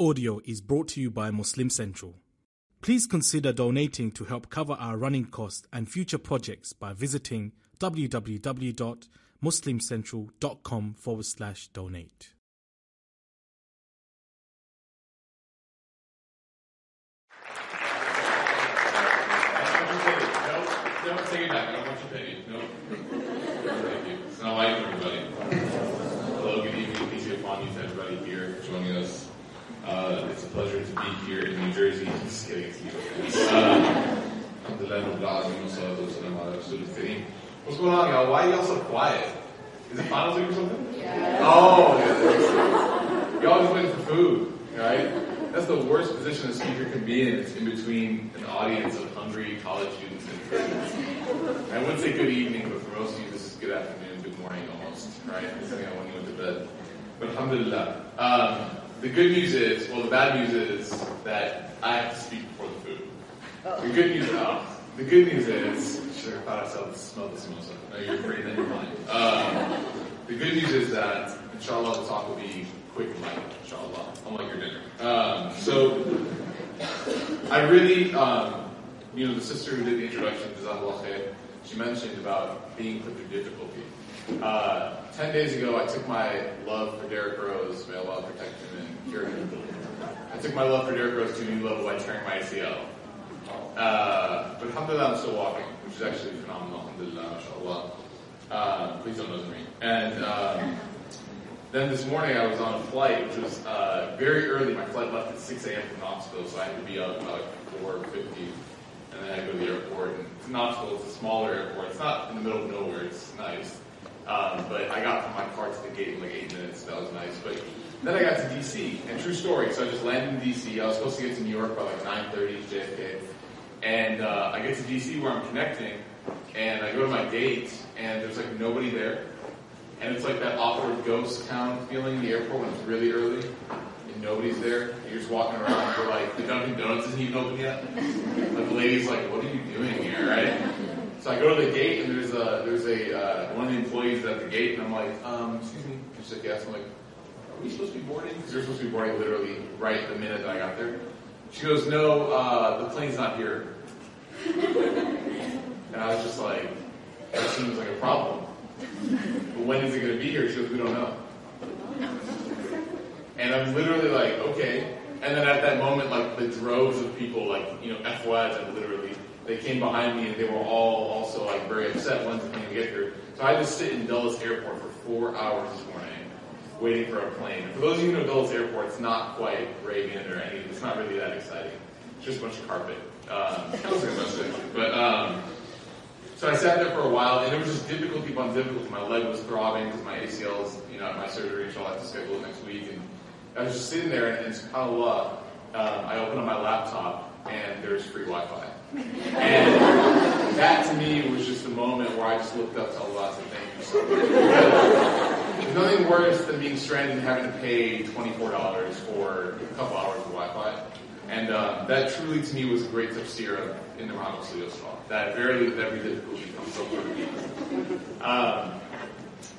audio is brought to you by Muslim Central. Please consider donating to help cover our running costs and future projects by visiting www.muslimcentral.com forward slash donate. Don't. I don't want your pity. No. Thank you. Assalamu alaikum, everybody. Hello, good evening. Peace be upon you to everybody here joining us. Uh, it's a pleasure to be here in New Jersey. Just kidding, it's you. Alhamdulillah, Rabbil Alamin, wa salatu wa salam ala Rasul al-Kareem. What's going on, y'all? Why are y'all so quiet? Is it finals week or something? Yeah. Oh, yeah. Y'all just waiting for food, right? That's the worst position a speaker can be in. It's in between an audience of hungry college students and. I wouldn't say good evening, but for most of you, this is good afternoon, good morning almost, right? Depending on when you went to bed. But alhamdulillah. Um, the good news is, well, the bad news is that I have to speak before the food. The good news, oh, the good news is, sure, I thought I saw, smelled the samosa. No, you're afraid, then you're fine. Um, the good news is that, inshallah, the talk will be quick and light, inshallah, unlike your dinner. Um, so, I really, um, you know, the sister who did the introduction, Jazakallah khair, she mentioned about being put through difficulty. Uh, ten days ago, I took my love for Derrick Rose, may Allah protect him and cure him. I took my love for Derrick Rose to a new level by tearing my ACL. Uh, but alhamdulillah, I'm still walking, which is actually phenomenal, alhamdulillah, mashallah. Uh, please don't nose me. And um, then this morning I was on a flight, which was uh, very early. My flight left at 6 a.m. from Knoxville, so I had to be up about 4.50. And then I go to the airport. And Knoxville is a smaller airport. It's not in the middle of nowhere. It's nice. Um, but I got from my car to the gate in like eight minutes. That was nice. But then I got to DC, and true story. So I just landed in DC. I was supposed to get to New York by like 9:30 JFK, and uh, I get to DC where I'm connecting, and I go to my gate, and there's like nobody there, and it's like that awkward ghost town feeling in the airport when it's really early, and nobody's there. You're just walking around, you're like, the Dunkin' Donuts isn't even open yet. Like the lady's like, what are you doing here, right? So I go to the gate and there's a there's a uh, one of the employees at the gate and I'm like, um, excuse me. And she's yes. I'm like, are we supposed to be boarding? Because they're supposed to be boarding literally right the minute that I got there. She goes, no, uh, the plane's not here. And I was just like, that seems like a problem. But when is it going to be here? She goes, we don't know. And I'm literally like, okay. And then at that moment, like the droves of people, like you know, f FYs, and literally they came behind me and they were all also like very upset once the plane get here. So I had to sit in Dulles Airport for four hours this morning waiting for a plane. For those of you who know Dulles Airport, it's not quite Reagan or any. It's not really that exciting. It's just a bunch of carpet. Um, like a message, but um, so I sat there for a while, and it was just difficulty upon difficulty. My leg was throbbing because my ACL's, you know, my surgery, so I'll have to schedule it next week. And I was just sitting there, and, and subhanAllah, um, I opened up my laptop, and there's free Wi-Fi. And that to me was just a moment where I just looked up to Allah and said, thank you. There's nothing worse than being stranded and having to pay $24 for a couple hours of Wi-Fi. And um, that truly to me was a great tafsir in the Ramadan That verily with every difficulty comes so far. Um,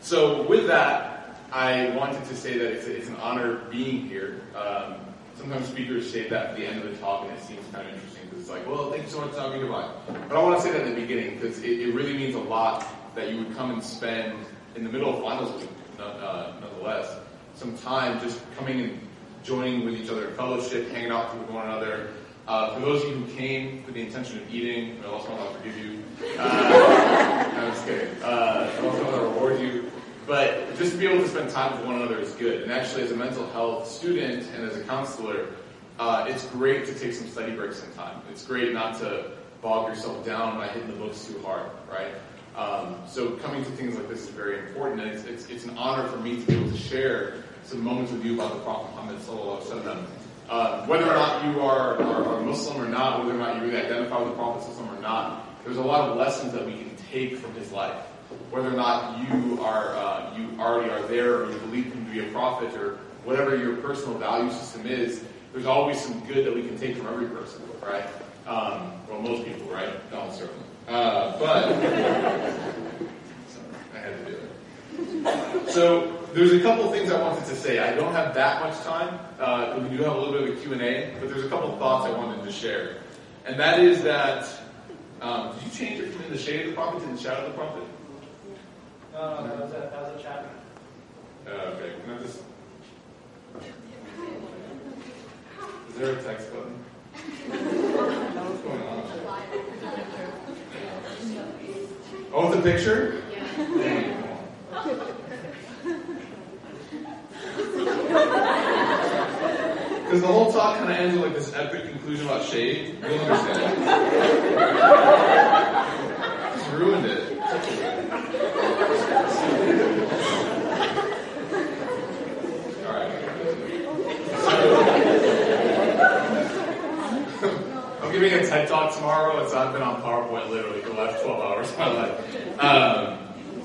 so with that, I wanted to say that it's, it's an honor being here. Um, sometimes speakers say that at the end of the talk and it seems kind of interesting it's like, well, thank you so much for talking goodbye. But I want to say that in the beginning because it, it, really means a lot that you would come and spend in the middle of finals week, uh, nonetheless, some time just coming and joining with each other in fellowship, hanging out with one another. Uh, for those of you who came with the intention of eating, may Allah subhanahu forgive you. Uh, I'm just kidding. Uh, reward you. But just to be able to spend time with one another is good. And actually, as a mental health student and as a counselor, uh, it's great to take some study breaks sometime. It's great not to bog yourself down by hitting the books too hard, right? Um, so coming to things like this is very important, and it's, it's, it's, an honor for me to be able to share some moments with you about the Prophet Muhammad sallallahu alaihi wasallam. Uh, whether or not you are, are, are, Muslim or not, whether or not you really identify with the Prophet or not, there's a lot of lessons that we can take from his life. Whether or not you are uh, you already are there, or you believe him to be a prophet, or whatever your personal value system is, there's always some good that we can take from every person, right? Um, well, most people, right? No, certainly. Uh, but sorry, I had to do it. So there's a couple of things I wanted to say. I don't have that much time. Uh, we do have a little bit of a Q&A, but there's a couple of thoughts I wanted to share. And that is that, um, did you change it from in the shade of the prophet to the shadow of the prophet? No, no, that was a, that was a chapter. Uh, okay, can I just... Is there a text button? What's going on? Oh, a picture? Dang. Because the whole talk kind of ends with like this epic conclusion about shade. You'll understand. Just ruined it. All right. I'm giving a TED talk tomorrow, and so I've been on PowerPoint literally for the last 12 hours of my life. Um,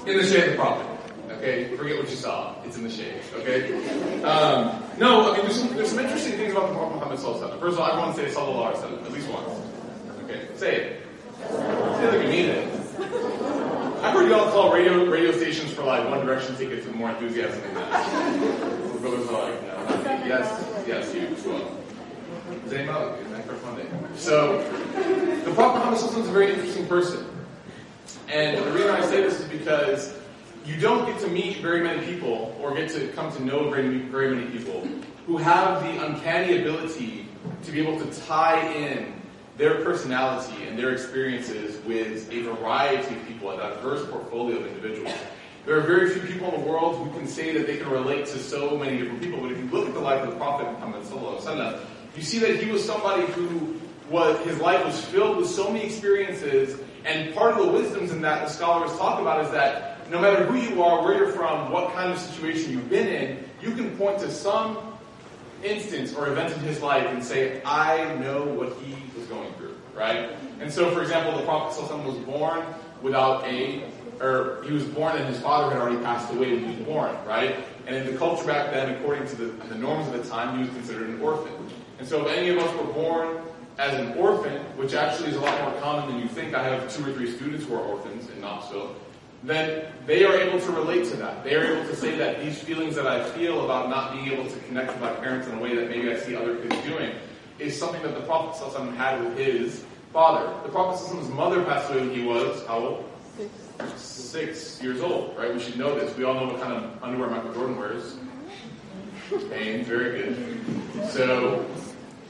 in the shade of the prophet. Okay, forget what you saw. It's in the shade. Okay. Um, no, I mean there's some, there's some interesting things about the Prophet Muhammad Sallallahu Alaihi Wasallam. First of all, everyone say Sallallahu Alaihi Wasallam at least once. Okay, say it. Say like you mean it. I've heard y'all call radio radio stations for like One Direction tickets with more enthusiasm than that. Brothers are like, no, yes, yes, you as well. Zaymo, good for Monday. So, the Prophet Muhammad is a very interesting person. And the reason I say this is because you don't get to meet very many people or get to come to know very, very many people who have the uncanny ability to be able to tie in their personality and their experiences with a variety of people, a diverse portfolio of individuals. There are very few people in the world who can say that they can relate to so many different people, but if you look at the life of the Prophet Muhammad you see that he was somebody who was, his life was filled with so many experiences, and part of the wisdoms in that the scholars talk about is that no matter who you are, where you're from, what kind of situation you've been in, you can point to some instance or event in his life and say, I know what he was going through, right? And so, for example, the Prophet was born without a, or he was born and his father had already passed away when he was born, right? And in the culture back then, according to the, the norms of the time, he was considered an orphan. And so if any of us were born as an orphan, which actually is a lot more common than you think, I have two or three students who are orphans in Knoxville, then they are able to relate to that. They are able to say that these feelings that I feel about not being able to connect with my parents in a way that maybe I see other kids doing is something that the Prophet ﷺ had with his father. The Prophet ﷺ's mother passed away when he was, how old? Six. Six years old, right? We should know this. We all know what kind of underwear Michael Jordan wears. Mm-hmm. Hanes, very good. So,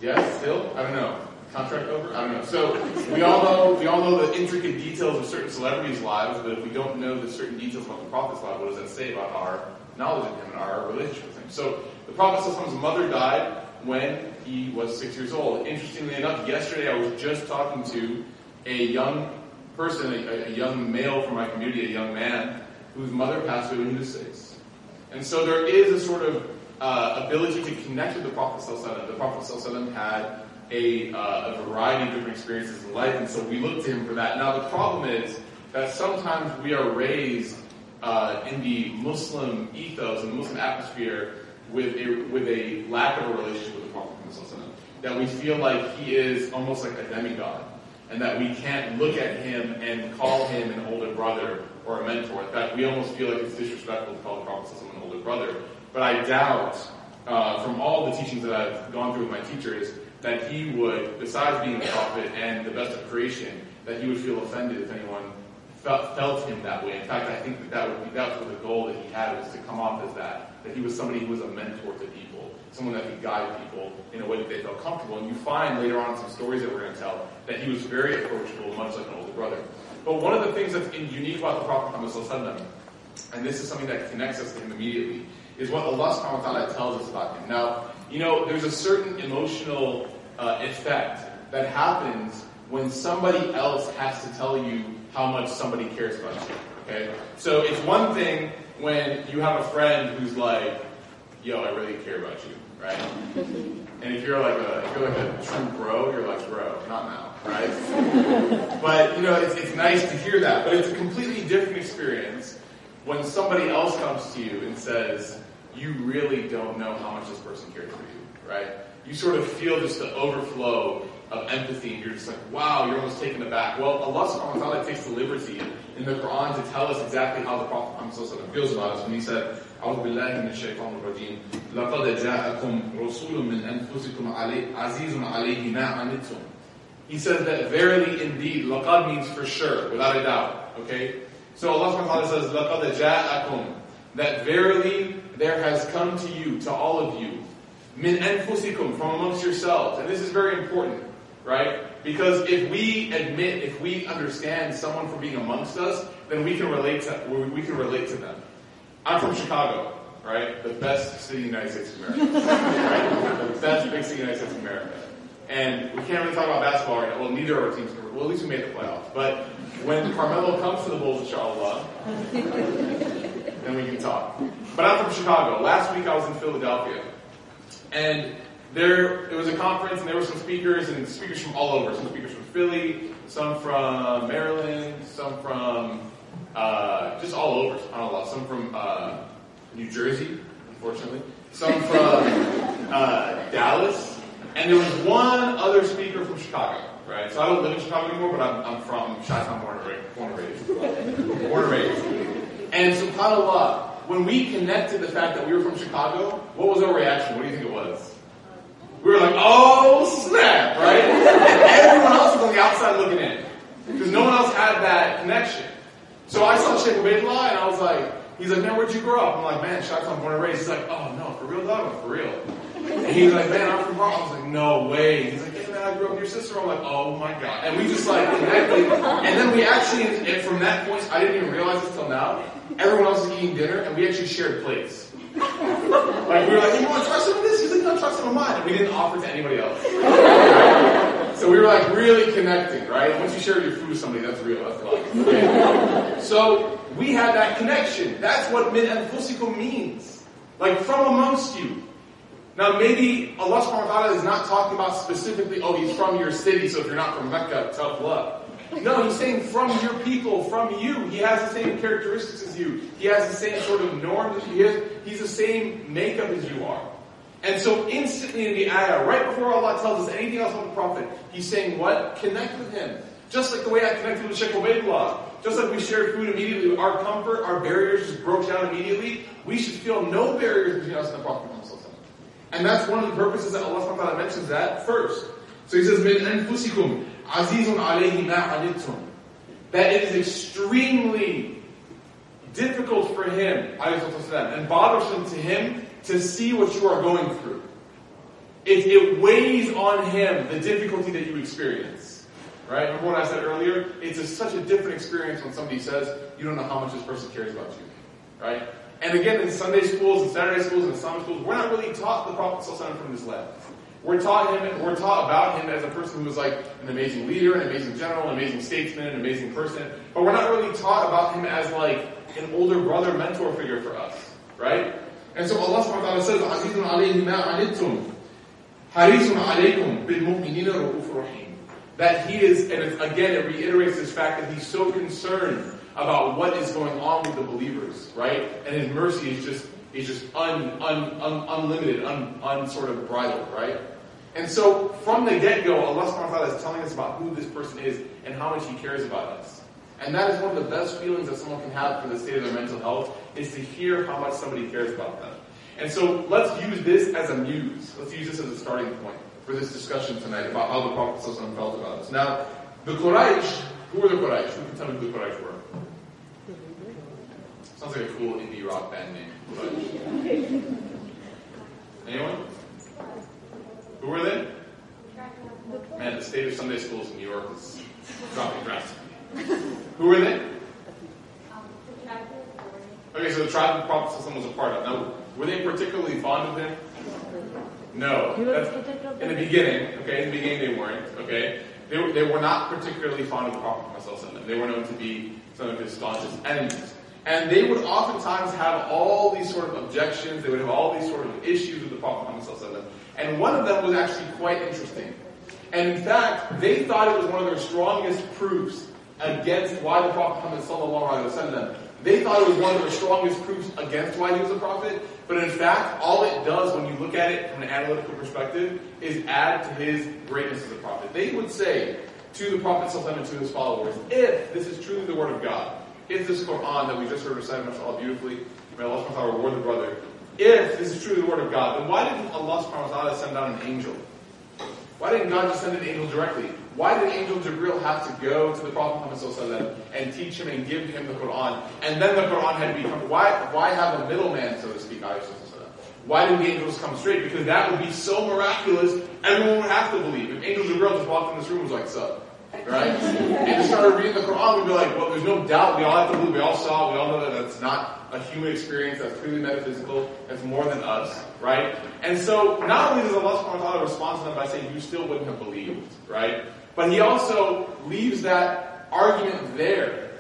yes, still? I don't know. Contract over? I don't know. So we all know we all know the intricate details of certain celebrities' lives, but if we don't know the certain details about the Prophet's life, what does that say about our knowledge of him and our relationship with him? So the Prophet's mother died when he was six years old. Interestingly enough, yesterday I was just talking to a young person, a, a young male from my community, a young man, whose mother passed away when he was six. And so there is a sort of uh, ability to connect with the Prophet. The Prophet had a, uh, a, variety of different experiences in life, and so we look to him for that. Now, the problem is that sometimes we are raised uh, in the Muslim ethos and the Muslim atmosphere with a, with a lack of a relationship with the Prophet. That we feel like he is almost like a demigod, and that we can't look at him and call him an older brother or a mentor. In fact, we almost feel like it's disrespectful to call the Prophet an older brother. But I doubt, uh, from all the teachings that I've gone through with my teachers, that he would, besides being a prophet and the best of creation, that he would feel offended if anyone felt, felt him that way. In fact, I think that that would be that was the goal that he had was to come off as that. That he was somebody who was a mentor to people, someone that could guide people in a way that they felt comfortable. And you find later on some stories that we're going to tell that he was very approachable, much like an older brother. But one of the things that's unique about the Prophet Muhammad, and this is something that connects us to him immediately, is what Allah subhanahu wa ta'ala tells us about him. Now, you know, there's a certain emotional uh, effect that happens when somebody else has to tell you how much somebody cares about you. Okay? So it's one thing when you have a friend who's like, yo, I really care about you, right? And if you're like a if you're like a true bro, you're like, bro, not now, right? but you know, it's, it's nice to hear that. But it's a completely different experience when somebody else comes to you and says, you really don't know how much this person cares for you, right? You sort of feel just the overflow of empathy and you're just like, wow, you're almost taken aback. Well, Allah subhanahu wa ta'ala takes the liberty in the Quran to tell us exactly how the Prophet Muhammad feels about us when he said, أعوذ بالله من الشيطان الرجيم لقد جاءكم رسول من أنفسكم علي عزيز عليه ما عنتم He says that verily indeed, laqad means for sure, without a doubt. Okay? So Allah subhanahu wa ta'ala says, laqad ja'akum. that verily there has come to you, to all of you, min anfusikum, from amongst yourselves. And this is very important, right? Because if we admit, if we understand someone for being amongst us, then we can relate to, we can relate to them. I'm from Chicago, right? The best city in the United States of America. right? The best big city in the United States of America. And we can't really talk about basketball right now. Well, neither of our teams, well, at least we made the playoffs. But when Carmelo comes to the Bulls, inshallah, then we can talk. But I'm from Chicago. Last week I was in Philadelphia. And there, it was a conference and there were some speakers and speakers from all over. Some speakers from Philly, some from Maryland, some from uh, just all over, subhanAllah. Some from uh, New Jersey, unfortunately. Some from uh, Dallas. And there was one other speaker from Chicago, right? So I don't live in Chicago anymore, but I'm, I'm from Chi-Town, born and raised. Born and raised. And subhanAllah, when we connected the fact that we were from Chicago, what was our reaction? What do you think it was? We were like, oh snap, right? And everyone else was on the outside looking in. Because no one else had that connection. So I saw Sheikh Ubaidullah and I was like, he's like, man, where'd you grow up? I'm like, man, Chi-Town, born and raised. He's like, oh no, for real, dog? For real. And he was like, man, I'm from. I was like, no way. He's like, I grew up with your sister. I'm like, oh my god. And we just like connected. And then we actually, and from that point, I didn't even realize this till now. Everyone else was eating dinner, and we actually shared plates. Like we were like, hey, you want to try some of this? He's like, no, try some of mine. And we didn't offer it to anybody else. So we were like really connecting, right? Once you share your food with somebody, that's real. That's life. Okay? So we had that connection. That's what min anfusikum means. Like from amongst you. Now, maybe Allah subhanahu wa ta'ala is not talking about specifically, oh, he's from your city, so if you're not from Mecca, tough luck. No, he's saying from your people, from you. He has the same characteristics as you. He has the same sort of norms as you. He's the same makeup as you are. And so instantly in the ayah, right before Allah tells us anything else about the Prophet, he's saying what? Connect with him. Just like the way I connected with Sheikh Ubaidullah. Just like we shared food immediately, our comfort, our barriers just broke down immediately. We should feel no barriers between us and the Prophet and that's one of the purposes that Allah subhanahu wa ta'ala mentions that first. So he says, Min anfusikum azizun alayhi ma That it is extremely difficult for him, and bothersome to him to see what you are going through. It, it weighs on him the difficulty that you experience. Right? Remember what I said earlier? It's a, such a different experience when somebody says, you don't know how much this person cares about you. Right? And again, in Sunday schools and Saturday schools and Islamic schools, we're not really taught the Prophet from his left. We're taught him, we're taught about him as a person who was like an amazing leader, an amazing general, an amazing statesman, an amazing person. But we're not really taught about him as like an older brother mentor figure for us, right? And so Allah subhanahu wa ta'ala says, bil. That he is, and again it reiterates this fact that he's so concerned about what is going on with the believers, right? And His mercy is just is just un, un, un, unlimited, un, un sort of bridled, right? And so from the get-go, Allah subhanahu wa ta'ala is telling us about who this person is and how much He cares about us. And that is one of the best feelings that someone can have for the state of their mental health, is to hear how much somebody cares about them. And so let's use this as a muse. Let's use this as a starting point for this discussion tonight about how the Prophet felt about us. Now, the Quraysh, who were the Quraysh? Who can tell me who the Quraysh were? Sounds like a cool indie rock band name. But... Anyone? Who were they? Man, the state of Sunday schools in New York is dropping drastically. Who were they? Okay, so the tribe of Prophet someone was a part of. Now, were they particularly fond of him? No. That's, in the beginning, okay, in the beginning they weren't, okay? They, they were not particularly fond of the Prophet They were known to be some of his staunchest enemies. And they would oftentimes have all these sort of objections, they would have all these sort of issues with the Prophet Muhammad. And one of them was actually quite interesting. And in fact, they thought it was one of their strongest proofs against why the Prophet Muhammad they thought it was one of their strongest proofs against why he was a prophet, but in fact, all it does when you look at it from an analytical perspective is add to his greatness as a prophet. They would say to the Prophet and to his followers, if this is truly the word of God, if this Quran that we just heard recited mashallah beautifully May Allah subhanahu wa ta'ala reward the brother. If this is truly the word of God, then why didn't Allah subhanahu wa ta'ala send down an angel? Why didn't God just send an angel directly? Why did Angel Jibril have to go to the Prophet Muhammad and teach him and give him the Quran? And then the Quran had to become, why, why have a middleman, so to speak, why didn't the angels come straight? Because that would be so miraculous, everyone would have to believe. If Angel Jibril just walked in this room was like, sup? Right? and just started reading the Quran, we'd be like, well, there's no doubt, we all have to believe, we all saw, we all know that that's not a human experience, that's clearly metaphysical, that's more than us, right? And so, not only does Allah subhanahu wa ta'ala respond to them by saying, you still wouldn't have believed, right? But he also leaves that argument there,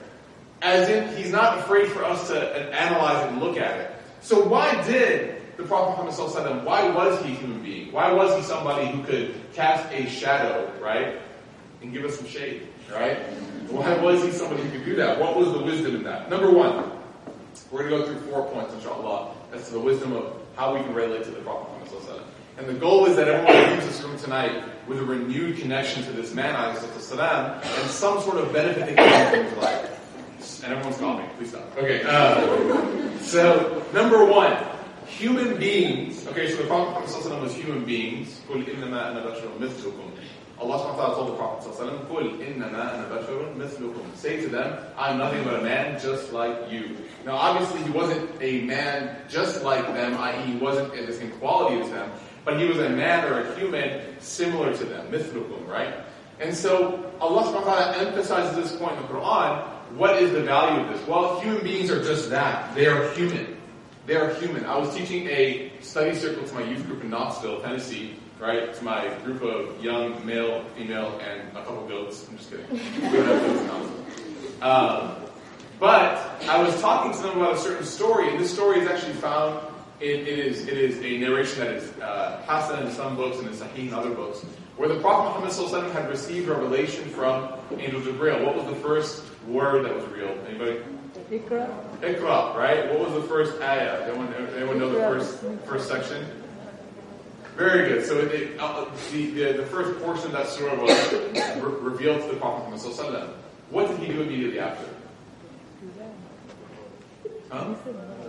as if he's not afraid for us to uh, analyze and look at it. So why did the Prophet Muhammad why was he a human being? Why was he somebody who could cast a shadow, right? And give us some shade, right? Why was he somebody who could do that? What was the wisdom in that? Number one, we're going to go through four points, inshallah, as to the wisdom of how we can relate to the Prophet Muhammad And the goal is that everyone leaves this room tonight with a renewed connection to this man, salam, and some sort of benefit they can from his life. And everyone's calling me. Please stop. Okay. Uh, so, number one, human beings. Okay, so the Prophet was human beings. Allah subhanahu wa ta'ala told the Prophet Say to them, I'm nothing but a man just like you. Now obviously he wasn't a man just like them, i.e. he wasn't in the same quality as them, but he was a man or a human similar to them, mithlukum, right? And so Allah subhanahu wa ta'ala emphasizes this point in the Quran. What is the value of this? Well, human beings are just that. They are human. They are human. I was teaching a study circle to my youth group in Knoxville, Tennessee, right? To my group of young male, female, and a couple goats. I'm just kidding. We don't have goats in Knoxville. Um, but I was talking to them about a certain story, and this story is actually found it, it, is, it is a narration that is uh, Hassan in some books and in Sahih in other books, where the Prophet Muhammad had received revelation from Angel Jibreel. What was the first word that was real? Anybody? Ikra. Ikra, right? What was the first ayah? Anyone, anyone know the first first section? Very good. So it, uh, the, the, the, first portion of that surah was re- revealed to the Prophet Muhammad. What did he do immediately after? Huh?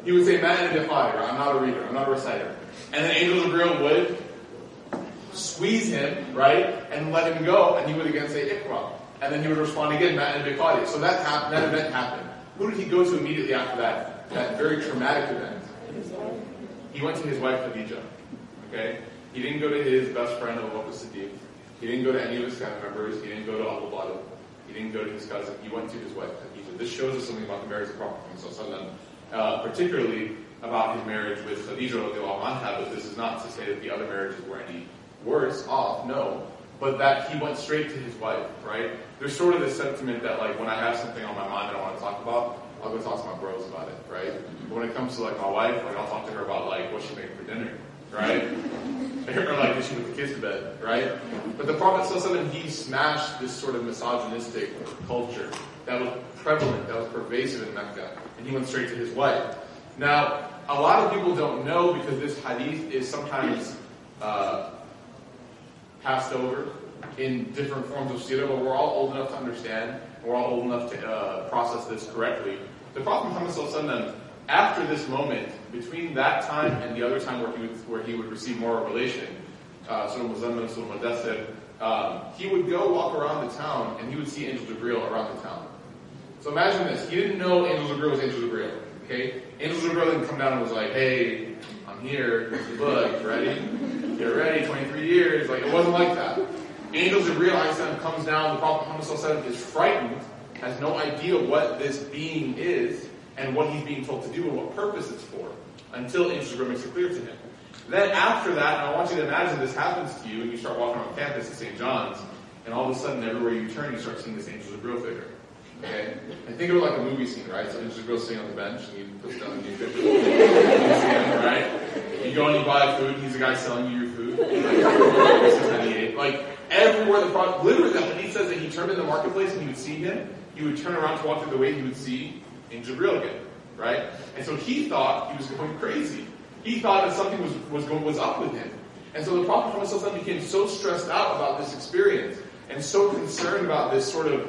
He would say, Man fire, I'm not a reader, I'm not a reciter. And then Angel Jibril would squeeze him, right, and let him go, and he would again say, Ikra. And then he would respond again, Man in So that, hap- that event happened. Who did he go to immediately after that, that very traumatic event? He went to his wife Khadija. Okay? He didn't go to his best friend Abu Bakr Siddiq. He didn't go to any of his family members. He didn't go to Abu Talib. He didn't go to his cousin. He went to his wife Khadija. This shows us something about the marriage of Prophet Muhammad uh, particularly about his marriage with Khadija anha, but this is not to say that the other marriages were any worse off, no, but that he went straight to his wife, right? There's sort of this sentiment that like when I have something on my mind that I want to talk about, I'll go talk to my bros about it, right? But when it comes to like my wife, like I'll talk to her about like what she made for dinner, right? or like she put the kids to bed, right? But the Prophet he smashed this sort of misogynistic culture that was prevalent, that was pervasive in Mecca and he went straight to his wife. Now, a lot of people don't know because this hadith is sometimes uh, passed over in different forms of seerah, but we're all old enough to understand, we're all old enough to uh, process this correctly. The Prophet Muhammad after this moment, between that time and the other time where he would, where he would receive more revelation, uh, Surah Mudassir, um, he would go walk around the town and he would see Angel Jibreel around the town. So imagine this. He didn't know Angel Jibreel was Angel Jibreel. Okay? Angel Jibreel didn't come down and was like, hey, I'm here. Here's the book. Ready? Get ready. 23 years. Like, it wasn't like that. Angel Jibreel comes down. The Prophet Muhammad is frightened, has no idea what this being is and what he's being told to do and what purpose it's for until Instagram makes it clear to him. Then after that, and I want you to imagine this happens to you and you start walking around campus at St. John's and all of a sudden everywhere you turn you start seeing this Angel Jibreel figure. Okay? And think of it like a movie scene, right? So there's a girl sitting on the bench and he puts down the newspaper. you see him, right? You go and you buy food, and he's the guy selling you your food. Like, everywhere the product, literally the he says that he turned in the marketplace and he would see him, he would turn around to walk through the way he would see in Jibril again, right? And so he thought he was going crazy. He thought that something was, was, going, was up with him. And so the Prophet became so stressed out about this experience and so concerned about this sort of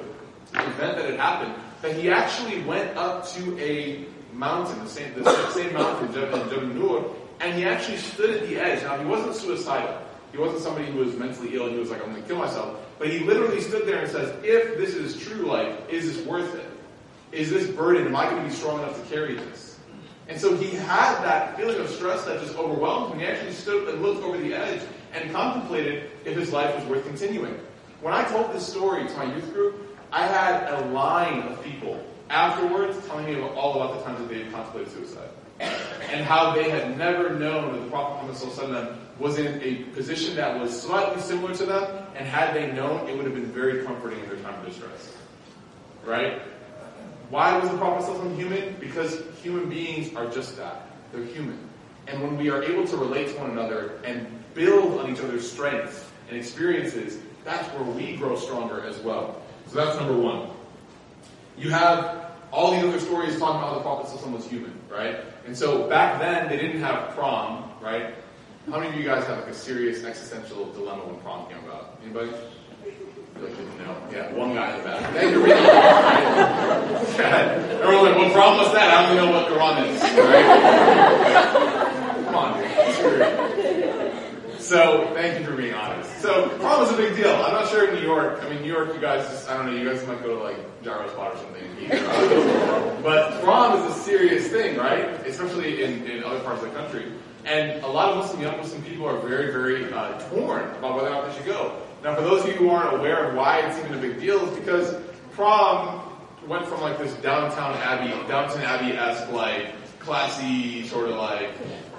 event that had happened that he actually went up to a mountain, the same, the same mountain, Jabal Nur, and he actually stood at the edge. Now, he wasn't suicidal. He wasn't somebody who was mentally ill and he was like, I'm going to kill myself. But he literally stood there and says, if this is true life, is this worth it? Is this burden? Am I going to be strong enough to carry this? And so he had that feeling of stress that just overwhelmed him. He actually stood and looked over the edge and contemplated if his life was worth continuing. When I told this story to my youth group, I had a line of people afterwards telling me all about the times that they had contemplated suicide. And how they had never known that the Prophet Muhammad was in a position that was slightly similar to them, and had they known, it would have been very comforting in their time of distress. Right? Why was the Prophet human? Because human beings are just that. They're human. And when we are able to relate to one another and build on each other's strengths and experiences, that's where we grow stronger as well. So that's number one. You have all these other stories talking about how the Prophet was human, right? And so back then they didn't have prom, right? How many of you guys have like a serious existential dilemma when prom came about? Anybody? Yeah, one guy in the back. Thank you, really. Right? Everyone's like, what prom was that? I don't even know what Quran is, right? Come on. So, thank you for being honest. So, prom is a big deal. I'm not sure in New York. I mean, New York, you guys just, I don't know, you guys might go to like gyro spot or something. but prom is a serious thing, right? Especially in, in other parts of the country. And a lot of Muslim, young Muslim people are very, very uh, torn about whether or not they should go. Now, for those of you who aren't aware of why it's even a big deal, is because prom went from like this Downton Abbey, Downton Abbey-esque like classy sort of like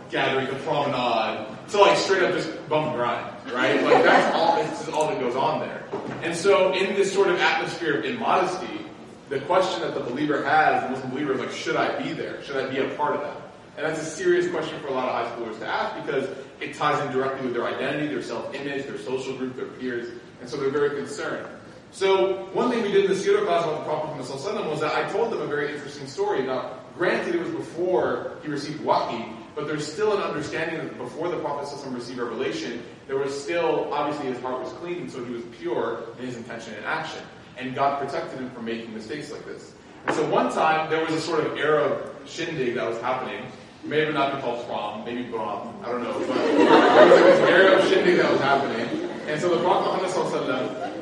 gathering, the promenade, to like straight up just bump and grind, right? Like that's all, this is all that goes on there. And so in this sort of atmosphere of immodesty, the question that the believer has, the Muslim believer, is like, should I be there? Should I be a part of that? And that's a serious question for a lot of high schoolers to ask because it ties in directly with their identity, their self-image, their social group, their peers, and so they're very concerned. So one thing we did in the Sira class about the Prophet Muhammad was that I told them a very interesting story. Now, granted it was before he received wahi, but there's still an understanding that before the Prophet received revelation, there was still, obviously his heart was clean, and so he was pure in his intention and action. And God protected him from making mistakes like this. And so one time, there was a sort of Arab shindig that was happening, may have not been called prom, maybe Brahm, I don't know. But there was this area of shindig that was happening. And so the Prophet Muhammad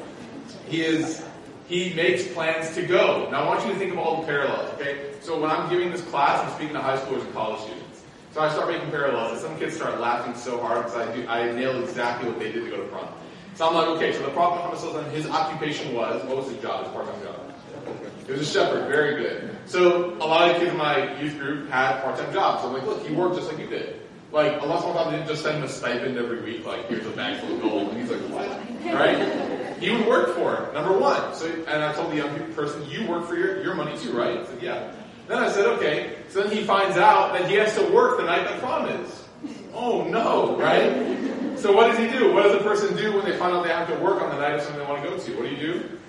he is he makes plans to go. Now I want you to think of all the parallels, okay? So when I'm giving this class, I'm speaking to high schoolers and college students. So I start making parallels, and some kids start laughing so hard because I do I nail exactly what they did to go to prom. So I'm like, okay, so the Prophet Muhammad his occupation was, what was his job, his part-time job? He was a shepherd, very good. So a lot of kids in my youth group had part-time jobs. I'm like, look, he worked just like you did. Like a Allah subhanahu didn't just send him a stipend every week, like here's a bag full of gold, and he's like, what? Right? He would work for it, number one. So and I told the young person, you work for your, your money too, right? He said, yeah. Then I said, okay. So then he finds out that he has to work the night the prom is. Oh no, right? So what does he do? What does a person do when they find out they have to work on the night of something they want to go to? What do you do?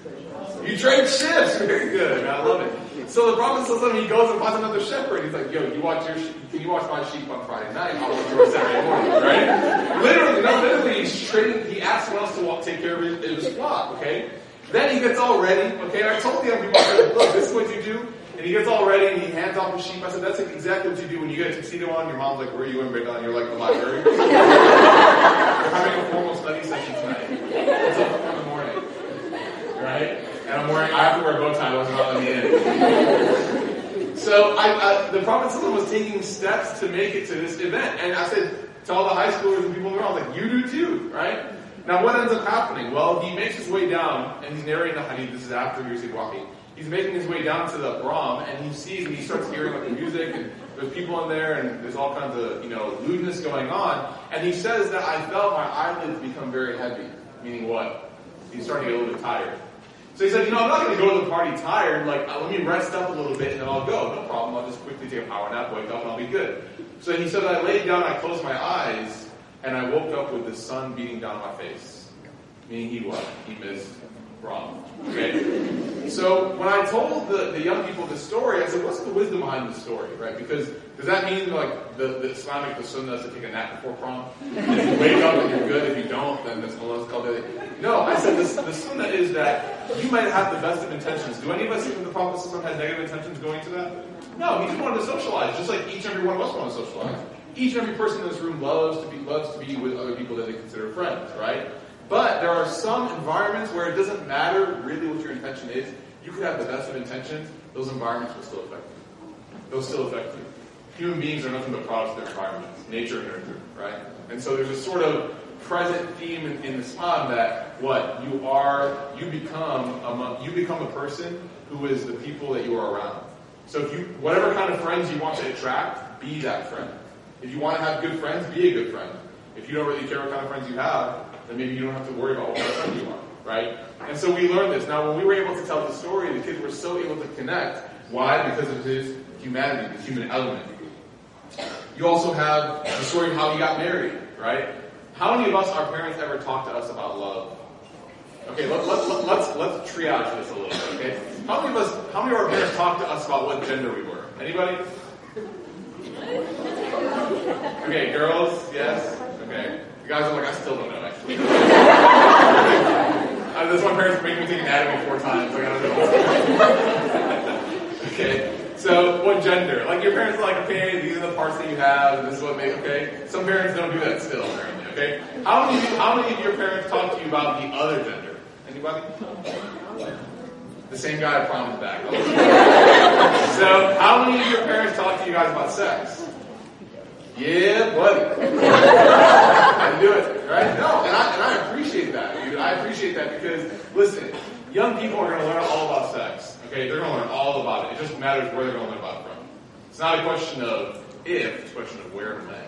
You trade shifts. Very good. I love it. So the Prophet he goes and finds another shepherd. He's like, yo, you watch your can you watch my sheep on Friday night? I'll watch yours Saturday morning, right? literally, no, literally, he's trading, he asks someone else to walk, take care of his, his flock, okay? Then he gets all ready, okay? I told the young people, said, look, this is what you do. And he gets all ready and he hands off the sheep. I said, that's exactly what you do when you get a tuxedo on. Your mom's like, where are you in? And you're like, the library. We're having a formal study session tonight. It's up in the morning. Right? And I'm wearing, I have to wear a bow tie, wasn't letting me in. so I, I, the Prophet was taking steps to make it to this event. And I said to all the high schoolers and people around, like, you do too, right? Now what ends up happening? Well, he makes his way down, and he's narrating the hadith, this is after he received wahi. He's making his way down to the Brahm, and he sees, and he starts hearing like the music, and there's people in there, and there's all kinds of, you know, lewdness going on. And he says that I felt my eyelids become very heavy. Meaning what? He's starting to get a little bit tired. So he said, you know, I'm not going to go to the party tired. Like, uh, let me rest up a little bit and then I'll go. No problem. I'll just quickly take a power nap, wake up, and I'll be good. So he said, I laid down, I closed my eyes, and I woke up with the sun beating down my face. Meaning he what? He missed wrong. Okay? So when I told the, the young people the story, I said, what's the wisdom behind the story, right? Because does that mean like the, the Islamic, the sunnah is to take a nap before prom? If you wake up and you're good, if you don't, then that's Allah's called it. No, I said this, the sunnah is that you might have the best of intentions. Do any of us think the Prophet had negative intentions going to that? No, he just wanted to socialize, just like each and every one of us want to socialize. Each and every person in this room loves to be loves to be with other people that they consider friends, right? But there are some environments where it doesn't matter really what your intention is. You could have the best of intentions, those environments will still affect you. They'll still affect you. Human beings are nothing but products of their environments, nature and nurture, right? And so there's a sort of present theme in, in Islam that what you are, you become among, you become a person who is the people that you are around. So if you, whatever kind of friends you want to attract, be that friend. If you want to have good friends, be a good friend. If you don't really care what kind of friends you have, then maybe you don't have to worry about what kind of friend you are, right? And so we learned this. Now, when we were able to tell the story, the kids were so able to connect. Why? Because of his humanity, the human element. You also have the story of how he got married, right? How many of us, our parents, ever talked to us about love? Okay, let, let, let, let's let's triage this a little bit. Okay, how many of us, how many of our parents talked to us about what gender we were? Anybody? Okay, girls, yes. Okay, you guys are like, I still don't know actually. uh, this one parents make me take anatomy four times. I don't know. okay. So, what gender? Like, your parents are like, okay, these are the parts that you have, and this is what make, okay? Some parents don't do that still, apparently, okay? How many, how many of your parents talk to you about the other gender? Anybody? The same guy I promised back. so, how many of your parents talk to you guys about sex? Yeah, buddy. I do it, right? No, and I, and I appreciate that, dude. I appreciate that because, listen, young people are going to learn all about sex. Okay, they're going to learn all about it. It just matters where they're going to learn about it from. It's not a question of if, it's a question of where and when.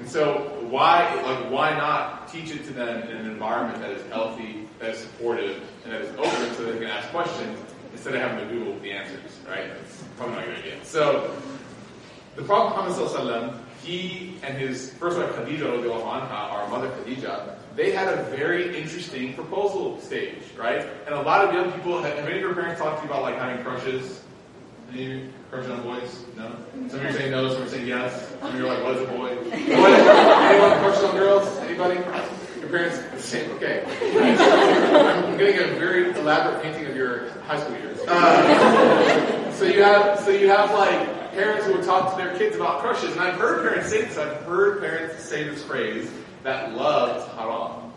And so, why, like, why not teach it to them in an environment that is healthy, that is supportive, and that is open so they can ask questions instead of having to Google the answers, right? It's probably not a good idea. So, the Prophet Muhammad he and his first wife Khadija, anha, our mother Khadija, they had a very interesting proposal stage, right? And a lot of young people, have, have any of your parents talked to you about like having crushes? Any crushes on boys? No? Some of you are saying no, some of are saying yes. Some of you are like, what is a boy? Anyone crushes on girls? Anybody? Parents? Same? Okay. I'm getting a very elaborate painting of your high school years. Uh, so you have, so you have like parents who would talk to their kids about crushes, and I've heard parents say this. I've heard parents say this phrase that love haram.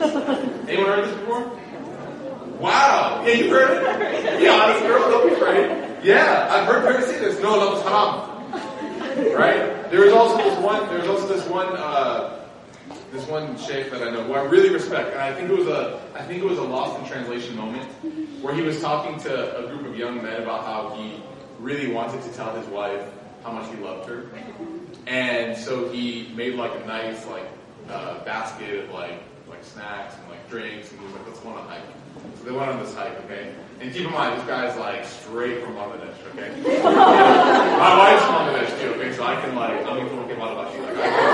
Anyone heard this before? Wow. Yeah, you heard it? Be honest, girl. Don't be afraid. Yeah, I've heard parents say this. No, love is haram. Right? There was also this one. There was also this one. Uh, this one sheikh that I know, who I really respect, and I think it was a, I think it was a lost in translation moment, where he was talking to a group of young men about how he really wanted to tell his wife how much he loved her. And so he made like a nice like uh, basket of like like snacks and like drinks and he was like, let's go on a hike. So they went on this hike, okay? And keep in mind, this guy's like straight from Bangladesh, okay? My wife's from Bangladesh too, okay? So I can like, I'm gonna about you. Like, okay?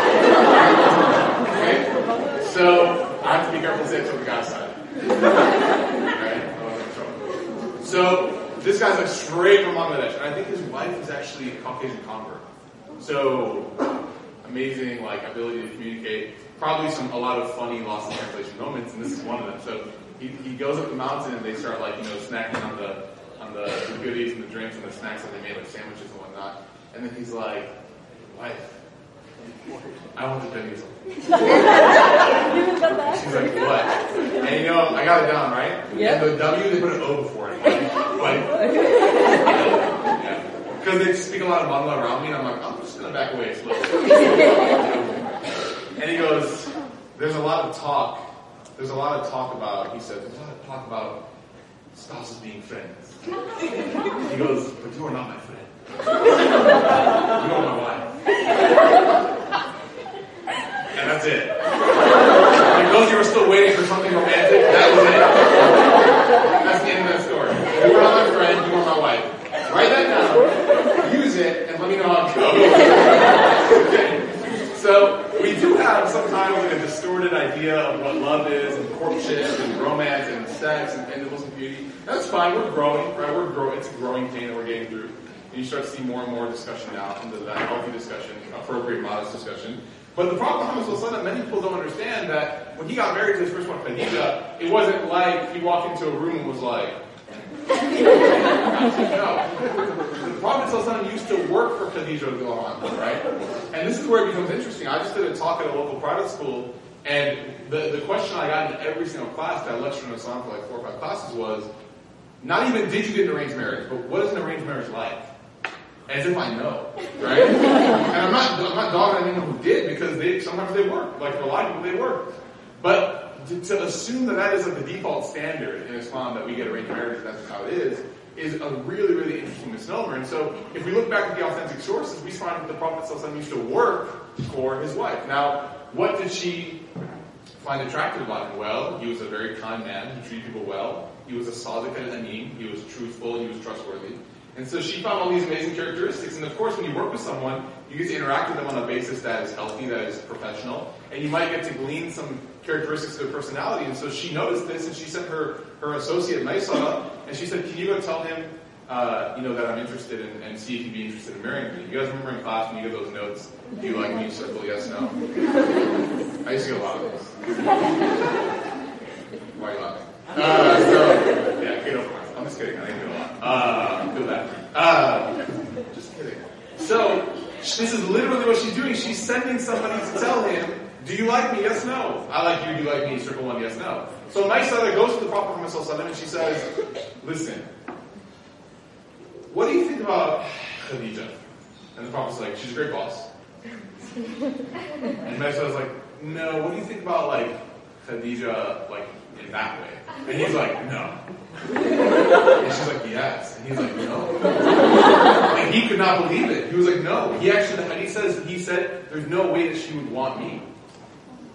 So I have to be careful to say to the guy's side. Right? So this guy's like straight from Bangladesh, and I think his wife is actually a Caucasian convert. So amazing, like ability to communicate. Probably some a lot of funny lost in translation moments, and this is one of them. So he, he goes up the mountain, and they start like you know snacking on the on the, the goodies and the drinks and the snacks that they made, like sandwiches and whatnot. And then he's like, "Wife, I want to tell you something." She's like, "What?" And you know, I got it down right. Yeah. And the W they put an O before it. Like, because they speak a lot of Bangla around me, and I'm like, I'm just gonna back away slowly. and he goes, "There's a lot of talk. There's a lot of talk about." He said, "There's a lot of talk about spouses being friends." He goes, "But you are not my friend. You my wife." And that's it. Like those you who are still waiting for something romantic, that was it. That's the end of that story. You not my friend, you are my wife. Write that down, use it, and let me know how it goes. So we do have sometimes like a distorted idea of what love is, and courtship, and romance, and sex, and, and beauty. That's fine. We're growing, right? We're growing. It's a growing pain that we're getting through. And you start to see more and more discussion now into that healthy discussion, appropriate, modest discussion. But the problem with Muhammad many people don't understand that when he got married to his first wife, Khadija, it wasn't like he walked into a room and was like, no. The Prophet used to work for Khadija, right? And this is where it becomes interesting. I just did a talk at a local private school, and the, the question I got in every single class that I lectured on Islam for like four or five classes was, not even did you get an arranged marriage, but what is an arranged marriage like? As if I know, right? and I'm not, I'm not dogging anyone who did because they sometimes they work. Like for a lot of people, they work. But to, to assume that that is like the default standard in Islam that we get arranged marriages, that's how it is, is a really, really interesting misnomer. And so, if we look back at the authentic sources, we find that the Prophet ﷺ used to work for his wife. Now, what did she find attractive about him? Well, he was a very kind man. He treated people well. He was a sadiq al-amin. He was truthful. He was trustworthy. And so she found all these amazing characteristics. And of course, when you work with someone, you get to interact with them on a basis that is healthy, that is professional, and you might get to glean some characteristics of their personality. And so she noticed this, and she sent her, her associate Maisara, and she said, can you go tell him, uh, you know, that I'm interested in, and see if he'd be interested in marrying me. You guys remember in class when you get those notes, do you like me, circle yes, no? I used to get a lot of those. Why are you laughing? Uh, so, yeah, get. I'm just kidding, I didn't do a lot. Uh, feel bad. Uh, just kidding. So, this is literally what she's doing. She's sending somebody to tell him, do you like me? Yes, no. I like you. Do you like me? Circle one, yes, no. So Maisara goes to the Prophet Muhammad and she says, listen, what do you think about Khadija? And the Prophet's like, she's a great boss. and Maisara's like, no, what do you think about like Khadija like in that way? And he's like, no. And she's like, yes. And he's like, no. And he could not believe it. He was like, no. He actually, the says, he said, there's no way that she would want me.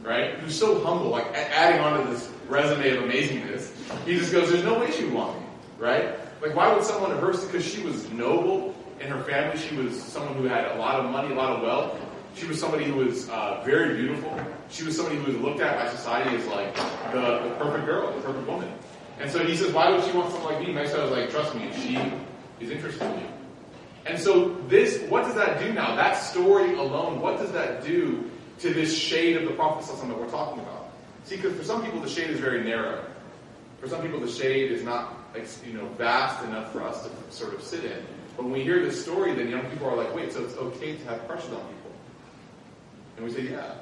Right? He was so humble, like adding on to this resume of amazingness. He just goes, there's no way she would want me. Right? Like, why would someone of hers, because she was noble in her family, she was someone who had a lot of money, a lot of wealth. She was somebody who was uh, very beautiful. She was somebody who was looked at by society as like the, the perfect girl, the perfect woman. And so he says, why would she want someone like me? I was like, trust me, she is interested in you. And so this, what does that do now? That story alone, what does that do to this shade of the Prophet that we're talking about? See, because for some people the shade is very narrow. For some people the shade is not, you know, vast enough for us to sort of sit in. But when we hear this story, then young people are like, wait, so it's okay to have crushes on people? And we say, yeah.